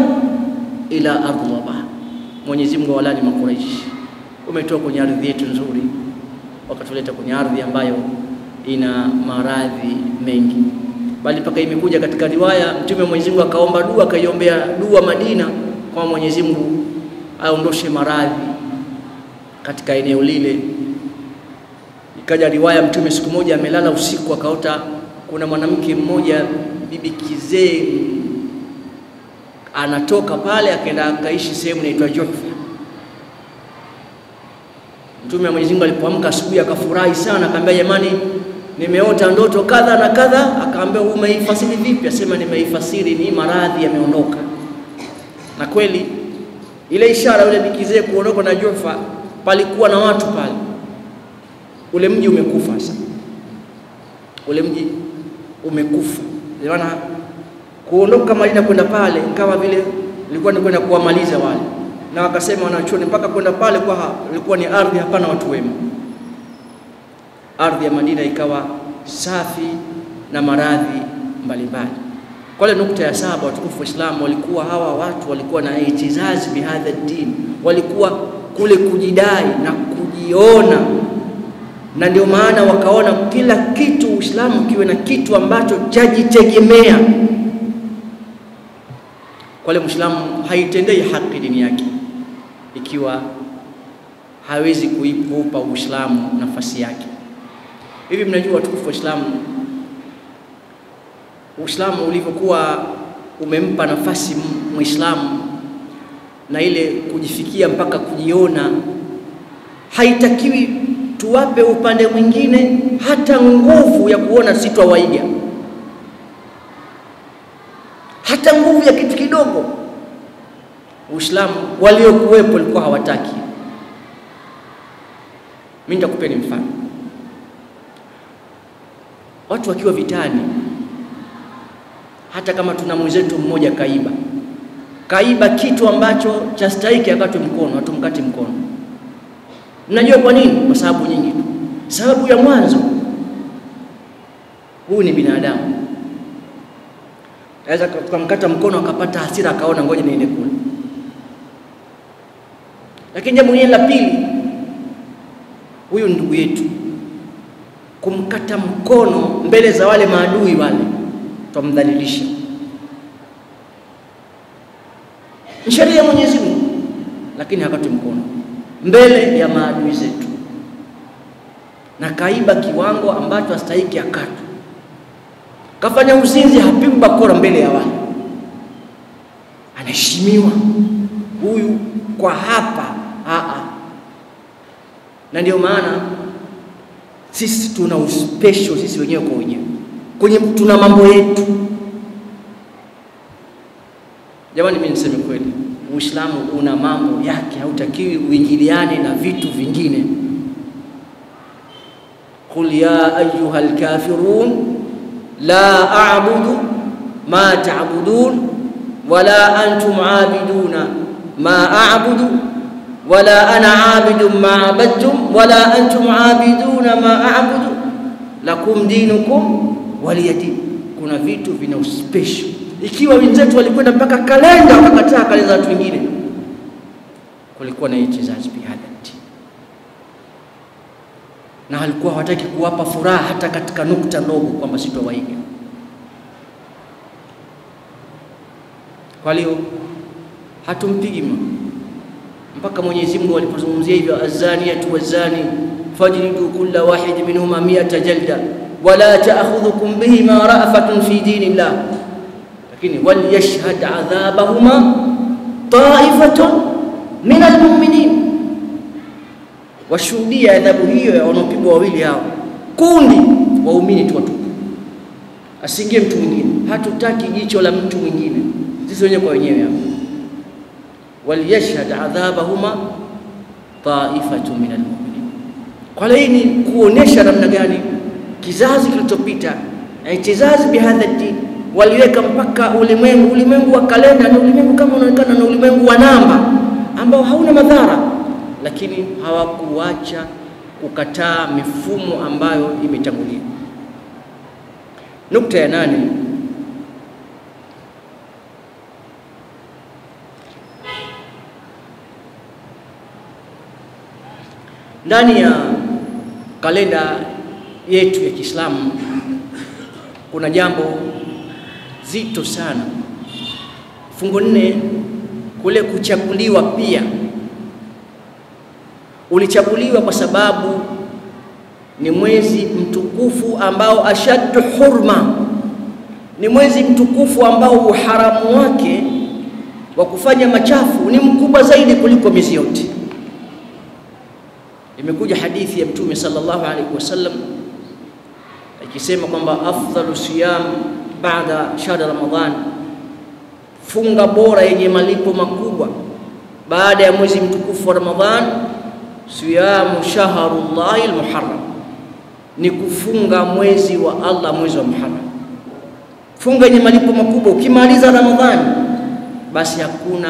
S1: ila ardhi waba, Mwenyezi Mungu walani makuraishi umetoa kwenye ardhi yetu nzuri wakatuleta kwenye ardhi ambayo ina maradhi mengi. Bali mpaka imekuja katika riwaya Mtume wa Mwenyezi Mungu akaomba dua, akaiombea dua Madina kwa Mwenyezi Mungu aondoshe maradhi katika eneo lile. Ikaja riwaya Mtume siku moja amelala usiku, akaota kuna mwanamke mmoja bibi kizee anatoka pale akaenda akaishi sehemu inaitwa Juhfa. Mtume wa Mwenyezi Mungu alipoamka asubuhi akafurahi sana, akamwambia jamani, nimeota ndoto kadha na kadha. Akaambia umeifasiri vipi? Asema nimeifasiri ni maradhi yameondoka. Na kweli ile ishara yule bikizee kuondoka na Jofa, palikuwa na watu pale, ule mji umekufa. Sasa ule mji umekufa, maana kuondoka Madina kwenda pale kama vile ilikuwa ni kwenda kuwamaliza wale, na wakasema wanachuoni mpaka kwenda pale kwa ilikuwa ni ardhi hapana watu wema. Ardhi ya Madina ikawa safi na maradhi mbalimbali. Kwa ile nukta ya saba, watukufu Waislamu walikuwa hawa watu walikuwa na itizazi bihadha din, walikuwa kule kujidai na kujiona, na ndio maana wakaona kila kitu Uislamu kiwe na kitu ambacho chajitegemea wale Muislamu haitendei haki dini yake ikiwa hawezi kuipa Uislamu nafasi yake. Hivi mnajua watukufu wa Uislamu, Uislamu ulivyokuwa umempa nafasi Muislamu na ile kujifikia mpaka kujiona, haitakiwi tuwape upande mwingine hata nguvu ya kuona si twawaiga hata nguvu ya kitu kidogo. Uislamu waliokuwepo walikuwa hawataki. Mimi nitakupeni mfano. Watu wakiwa vitani, hata kama tuna mwenzetu mmoja kaiba, kaiba kitu ambacho cha stahiki akatwe mkono, hatumkati mkono. Mnajua kwa nini? Kwa sababu nyingi tu. Sababu ya mwanzo, huyu ni binadamu aweza tukamkata mkono akapata hasira akaona ngoja niende kule. Lakini jambo lingine la pili, huyu ndugu yetu kumkata mkono mbele za wale maadui wale, twamdhalilisha. Ni sheria ya Mwenyezi Mungu, lakini hakati mkono mbele ya maadui zetu, na kaiba kiwango ambacho astahiki akatu, kafanya uzinzi, hapigwi bakora mbele ya wale, anaheshimiwa huyu kwa hapa aa. Na ndio maana sisi tuna uspesho sisi wenyewe kwa wenyewe kwenye, tuna mambo yetu. Jamani, mimi niseme kweli, Uislamu una mambo yake, hautakiwi uingiliane na vitu vingine. Qul ya ayuha lkafirun la a'budu ma taabudun wala antum aabiduna ma a'budu wala ana abidun ma abadtum wala antum abiduna ma a'budu lakum dinukum waliyadin. Kuna vitu vina uspeshi. Ikiwa wenzetu walikwenda mpaka kalenda wakakataa kalenda za watu wengine, kulikuwa na itizazi bihadati, na walikuwa hawataki kuwapa furaha hata katika nukta ndogo, kwamba sitowaiga. Kwa hiyo hatumpigi mpaka Mwenyezi Mungu alipozungumzia hivyo, azaniyatu wazani fajlidu kulla wahid minhuma miata jalda wala ta'khudhukum bihima ra'fatun fi dinillah, lakini walyashhad adhabahuma ta'ifatun min almu'minin, washuhudia adhabu hiyo ya wanaopigwa wawili hao, kundi waumini tu watu, asiingie mtu mwingine. Hatutaki jicho la mtu mwingine, sisi wenyewe kwa wenyewe hapo waliyashhad adhabahuma taifatu min almuminin. Kwa hii ni kuonesha namna gani kizazi kilichopita kizazi bihadha din waliweka mpaka ulimwengu. Ulimwengu wa kalenda na ulimwengu kama unaonekana na ulimwengu wa namba ambao hauna madhara, lakini hawakuacha kukataa mifumo ambayo imetangulia. Nukta ya nane ndani ya kalenda yetu ya Kiislamu kuna jambo zito sana. Fungu nne, kule kuchaguliwa pia ulichaguliwa kwa sababu ni mwezi mtukufu ambao ashaddu hurma, ni mwezi mtukufu ambao uharamu wake wa kufanya machafu ni mkubwa zaidi kuliko miezi yote. Imekuja hadithi ya Mtume sallallahu alaihi wasallam akisema kwamba afdhalu siyam baada shahri Ramadhan, funga bora yenye malipo makubwa baada ya mwezi mtukufu wa Ramadhan, siyamu shahrullahi almuharram, ni kufunga mwezi wa Allah, mwezi wa Muharram, funga yenye malipo makubwa. Ukimaliza Ramadhani, basi hakuna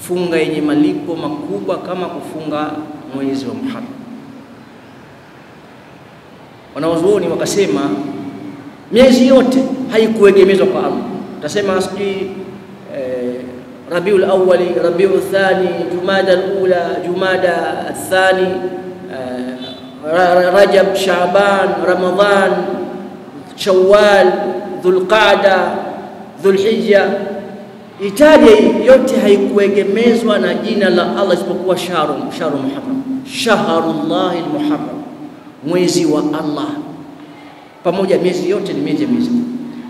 S1: funga yenye malipo makubwa kama kufunga mwezi wa Muharram. Wanawazuoni wakasema miezi yote haikuegemezwa kwa Allah. Utasema sijui eh, Rabiul Awwali, Rabiul Thani, Jumada al-Ula, Jumada al-Thani, eh, Rajab, Shaaban, Ramadhan, Shawwal, Dhulqaada, Dhulhijja. Itaje yote haikuegemezwa na jina la Allah isipokuwa sharum sharum Muharram, shahrullahi almuharram, mwezi wa Allah. Pamoja miezi yote ni miezi miezi,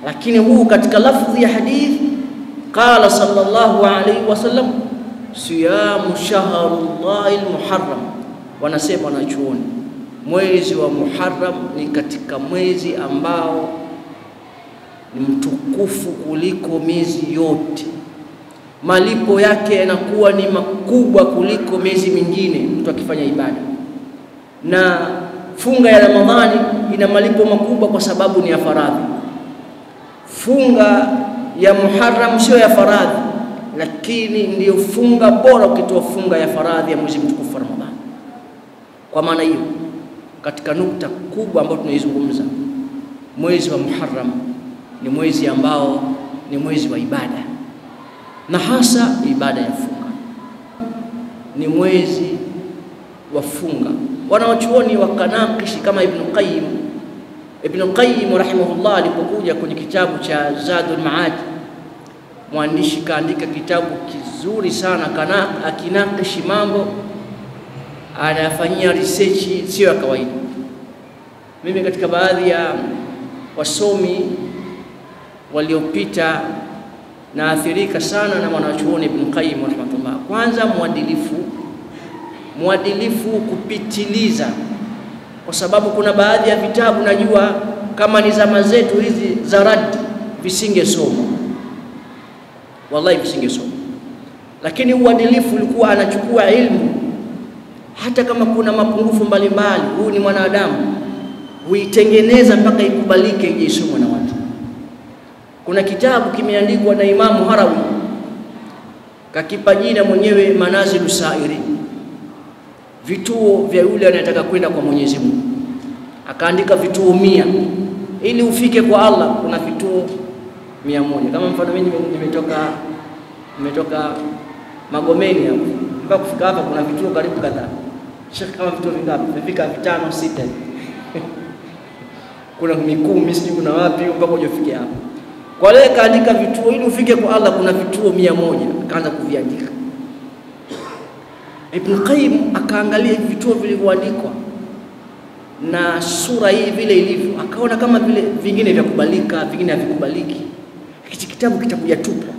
S1: lakini huu katika lafdhi ya hadithi qala sallallahu alayhi wasallam siyamu shahrullahi almuharram, Wanasema wanachuoni mwezi wa Muharram ni katika mwezi ambao ni mtukufu kuliko miezi yote, malipo yake yanakuwa ni makubwa kuliko miezi mingine mtu akifanya ibada. Na funga ya Ramadhani ina malipo makubwa kwa sababu ni ya faradhi. Funga ya Muharram sio ya faradhi, lakini ndiyo funga bora ukitoa funga ya faradhi ya mwezi mtukufu wa Ramadhani. Kwa maana hiyo, katika nukta kubwa ambayo tunaizungumza, mwezi wa Muharram ni mwezi ambao ni mwezi wa ibada na hasa ibada ya funga, ni mwezi wa funga. Wanawachuoni wakanakishi kama Ibn Qayyim Ibn Qayyim rahimahullah alipokuja kwenye kitabu cha Zadul Maad, mwandishi kaandika kitabu kizuri sana kana akinakishi mambo anayafanyia research sio ya kawaida. Mimi katika baadhi ya wasomi waliopita naathirika sana na mwanachuoni Ibn Qayyim rahimahullah. Kwanza mwadilifu, mwadilifu kupitiliza, kwa sababu kuna baadhi ya vitabu najua kama ni zama zetu hizi za radi visingesoma, wallahi visingesoma, lakini uadilifu ulikuwa anachukua ilmu hata kama kuna mapungufu mbalimbali, huyu ni mwanadamu, huitengeneza mpaka ikubalike ije isomwe na. Kuna kitabu kimeandikwa na Imamu Harawi, kakipa jina mwenyewe Manazilu Sairi, vituo vya yule anayetaka kwenda kwa Mwenyezi Mungu. Akaandika vituo mia ili ufike kwa Allah, kuna vituo mia moja. Kama mfano mimi nimetoka nimetoka Magomeni hapo mpaka kufika hapa, kuna vituo karibu kadhaa. Sheikh, kama vituo vingapi? Nimefika vitano sita kuna Mikumi, sijui kuna wapi mpaka uje ufike hapa. Kwa leo kaandika vituo ili ufike kwa Allah, kuna vituo mia moja akaanza kuviandika. Ibn Qayyim akaangalia vituo vilivyoandikwa na sura hii vile ilivyo, akaona kama vile vingine vya kubalika, vingine havikubaliki. Hichi kitabu kitakuja tupo,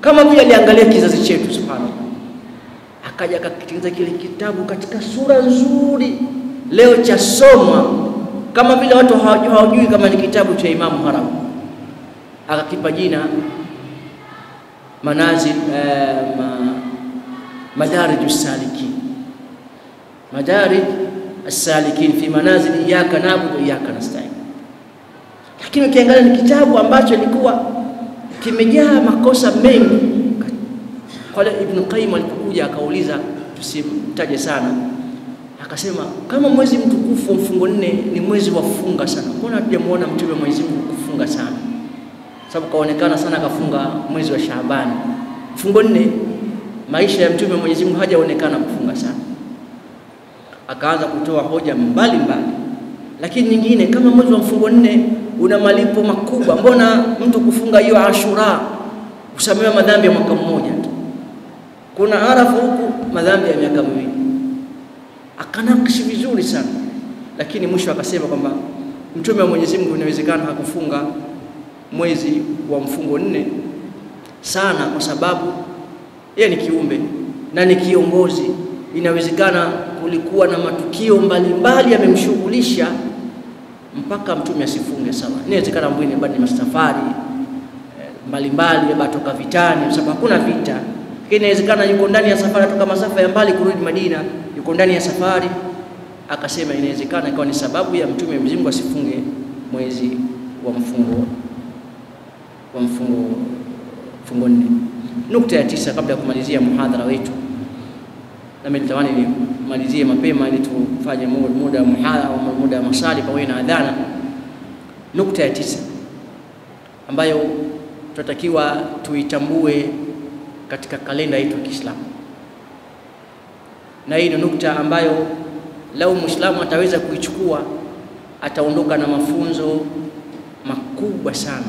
S1: kama vile aliangalia kizazi chetu, subhanallah. Akaja akakitengeneza kile kitabu katika sura nzuri, leo cha soma kama vile watu hawajui kama ni kitabu cha Imamu Harawi akakipa jina manazil eh, ma, madarij salikin madarij salikin fi manazil iyyaka na'budu wa nasta'in. Lakini ukiangalia ni kitabu ambacho ilikuwa kimejaa makosa mengi. Kwa Ibn Qayyim alipokuja akauliza, tusimtaje sana, akasema kama mwezi mtukufu wa mfungo nne ni mwezi wa funga sana, mbona hatujamuona mtume wa Mwenyezi Mungu kufunga sana? Sababu kaonekana sana kafunga mwezi wa Shaabani Fungo nne. Maisha ya mtume Mwenyezi Mungu hajaonekana kufunga sana. Akaanza kutoa hoja mbalimbali mbali. Lakini nyingine kama mwezi wa mfungo nne una malipo makubwa, mbona mtu kufunga hiyo Ashura kusamehewa madhambi ya mwaka mmoja tu? Kuna Arafa huku madhambi ya miaka miwili. Akanakishi vizuri sana, lakini mwisho akasema kwamba mtume wa Mwenyezi Mungu inawezekana hakufunga mwezi wa mfungo nne sana, kwa sababu yeye ni kiumbe na ni kiongozi. Inawezekana kulikuwa na matukio mbalimbali yamemshughulisha mpaka mtume asifunge sawa. Inawezekana mwingine bado ni masafari mbalimbali labda toka vitani, kwa sababu hakuna vita. Lakini inawezekana yuko ndani ya safari, toka masafa ya mbali kurudi Madina, yuko ndani ya safari. Akasema inawezekana ikawa ni sababu ya mtume Mwenyezi asifunge mwezi wa mfungo wa mfungo mfungo nne. Nukta ya tisa, kabla ya kumalizia muhadhara wetu, nami nitamani nimalizie mapema ili tufanye muda wa muhadhara au muda wa masali pamoja na adhana. Nukta ya tisa ambayo tunatakiwa tuitambue katika kalenda yetu ya Kiislamu, na hii ni nukta ambayo lau Muislamu ataweza kuichukua ataondoka na mafunzo makubwa sana.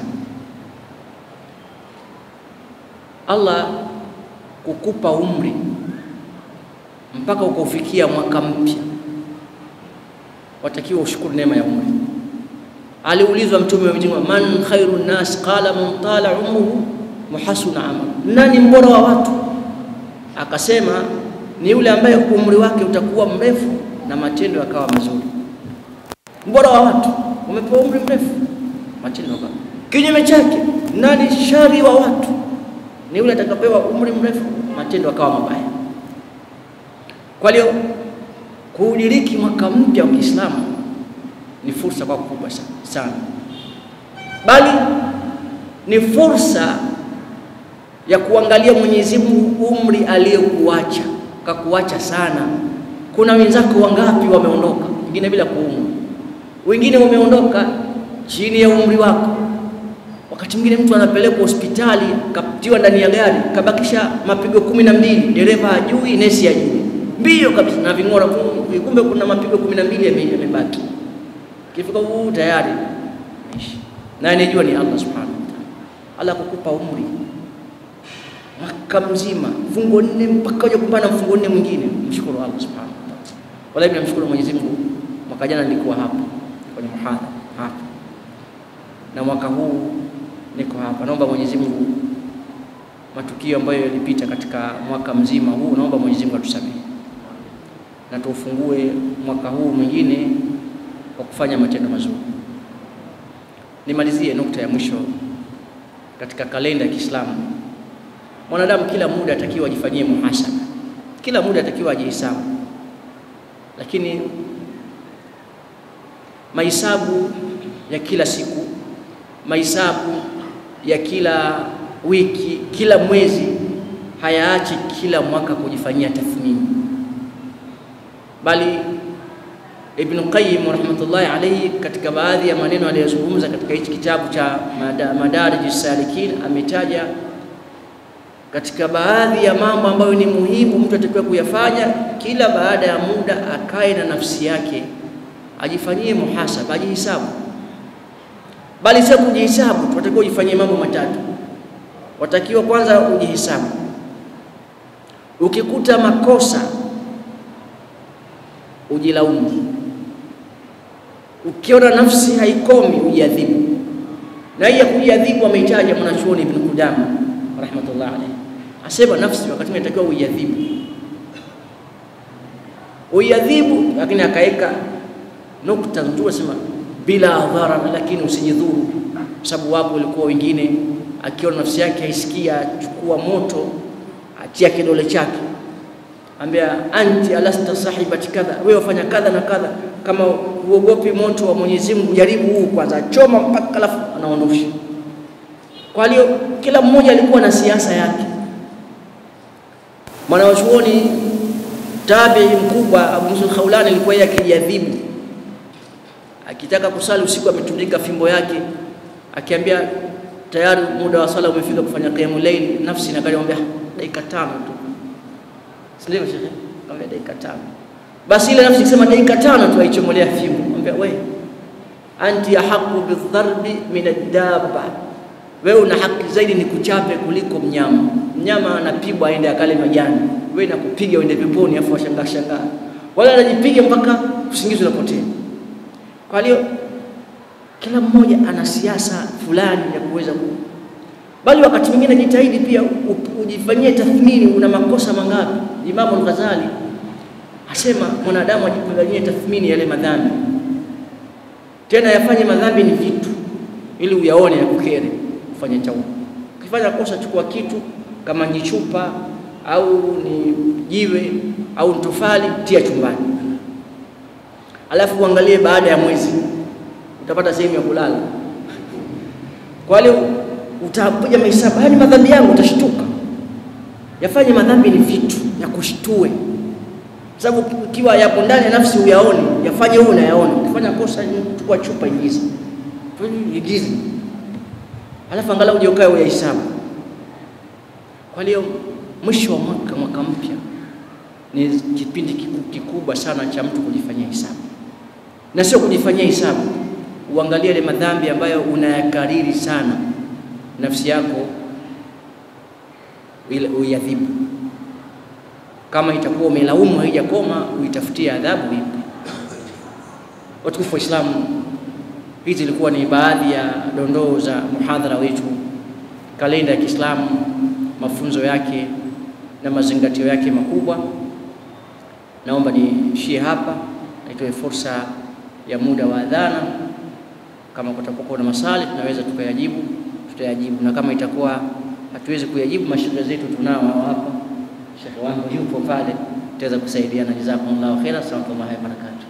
S1: Allah kukupa umri mpaka ukaufikia mwaka mpya, watakiwa ushukuru neema ya umri. Aliulizwa Mtume wa Mwenyezi man khairu nas, qala man tala umruhu muhasuna amal, nani mbora wa watu? Akasema ni yule ambaye umri wake utakuwa mrefu na matendo yakawa mazuri. Mbora wa watu umepewa umri mrefu, matendo yakawa. Kinyume chake, nani shari wa watu? Ni yule atakapewa umri mrefu, matendo akawa mabaya. Kwa hiyo kuudiriki mwaka mpya wa Kiislamu ni fursa kwa kubwa sana, bali ni fursa ya kuangalia Mwenyezi Mungu umri aliyokuacha, kakuacha sana. Kuna wenzako wangapi wameondoka, wengine bila kuumwa, wengine wameondoka chini ya umri wako. Wakati mwingine mtu anapelekwa hospitali, kaptiwa ndani ya gari, kabakisha mapigo kumi na mbili, dereva hajui, nesi hajui, mbio kabisa na ving'ora, kumbe kuna mapigo kumi na mbili yamebaki. Kifika huu tayari na anejua ni Allah subhanahu wa ta'ala. Allah kukupa umri mwaka mzima mfungo nne mpaka uje kupana mfungo nne mwingine, mshukuru Allah subhanahu wa ta'ala. Wala mimi namshukuru Mwenyezi Mungu, mwaka jana nilikuwa hapa kwenye muhadhara hapa, na mwaka huu niko hapa. Naomba Mwenyezi Mungu matukio ambayo yalipita katika mwaka mzima huu, naomba Mwenyezi Mungu atusamehe na tuufungue mwaka huu mwingine kwa kufanya matendo mazuri. Nimalizie nukta ya mwisho katika kalenda ya Kiislamu. Mwanadamu kila muda atakiwa ajifanyie muhasaba, kila muda atakiwa ajihesabu, lakini mahesabu ya kila siku, mahesabu ya kila wiki, kila mwezi hayaachi kila mwaka kujifanyia tathmini, bali Ibn Qayyim rahmatullahi alayhi katika baadhi ya maneno aliyozungumza katika hichi kitabu cha Madarij Salikin ametaja katika baadhi ya mambo ambayo ni muhimu mtu atakiwa kuyafanya kila baada ya muda, akae na nafsi yake ajifanyie muhasaba, ajihisabu. Bali sio kujihisabu, tunatakiwa ujifanyie mambo matatu. Watakiwa kwanza ujihesabu, ukikuta makosa ujilaumu, ukiona nafsi haikomi ujiadhibu. Na hii ya kujiadhibu ameitaja mwanachuoni Ibn Qudama rahmatullah alayhi, asema nafsi wakati inatakiwa uiadhibu, uiadhibu, lakini akaweka nukta nzuri, asema bila adhara, lakini usijidhuru, sababu wapo walikuwa wengine, akiona nafsi yake haisikia, chukua moto, atia kidole chake ambia anti alasta sahibati kadha, wewe wafanya kadha na kadha. Kama uogopi moto wa Mwenyezi Mungu, jaribu huu kwanza, choma mpaka alafu anaondosha. Kwa hiyo kila mmoja alikuwa na siasa yake. Mwanachuoni tabii mkubwa Abu Musa Khawlani alikuwa yeye akijiadhibu, akitaka kusali usiku, ametundika fimbo yake, akiambia tayari muda wa sala umefika kufanya qiyamul layl, nafsi inakamwambia dakika tano tu. Ndio shekhe, kama dakika tano. Basi ile nafsi ikisema dakika tano tu aichomolea fimbo, mwambia we anti ahaqu bidharbi min ad-dabba, wewe una haki zaidi ni kuchape kuliko mnyama. Mnyama anapigwa aende akale majani, wewe nakupiga uende peponi, afu washangaa shangaa, wala anajipiga mpaka usingizi unapotea. Kwa hiyo kila mmoja ana siasa fulani ya kuweza ku bali wakati mwingine jitahidi pia ujifanyie tathmini, una makosa mangapi. Imamu Al-Ghazali asema mwanadamu ajifanyie tathmini yale madhambi, tena yafanye madhambi ni vitu, ili uyaone yakukere kufanya chau Ukifanya kosa, chukua kitu kama ni chupa au ni jiwe au ni tofali, tia chumbani, alafu uangalie baada ya mwezi utapata sehemu ya kulala. Kwa hiyo utakuja mahesabu, haya ni madhambi yangu, utashtuka. Yafanye madhambi ni vitu ya kushtue, sababu ukiwa yapo ndani ya nafsi uyaone, yafanye wewe unayaona. Ukifanya kosa, chukua chupa, ingiza ingiza, alafu angalau uje ukae uyahesabu. Kwa hiyo mwisho wa mwaka, mwaka mpya ni kipindi kikubwa sana cha mtu kujifanyia hisabu, na sio kujifanyia hisabu uangalie ile madhambi ambayo unayakariri sana, nafsi yako uiadhibu. Kama itakuwa umelaumu haijakoma, uitafutie adhabu ipi. Watukufu wa Islamu, hizi zilikuwa ni baadhi ya dondoo za muhadhara wetu, kalenda ya Kiislamu, mafunzo yake na mazingatio yake makubwa. Naomba niishie hapa, nitoe fursa ya muda wa adhana kama kutakuwa na maswali tunaweza tukayajibu, tutayajibu, na kama itakuwa hatuwezi kuyajibu, mashehe zetu tunao hapa, shekhe wangu yupo pale, tutaweza kusaidiana. Jazakumullahu khairan wa sallallahu alaihi wabarakatuh.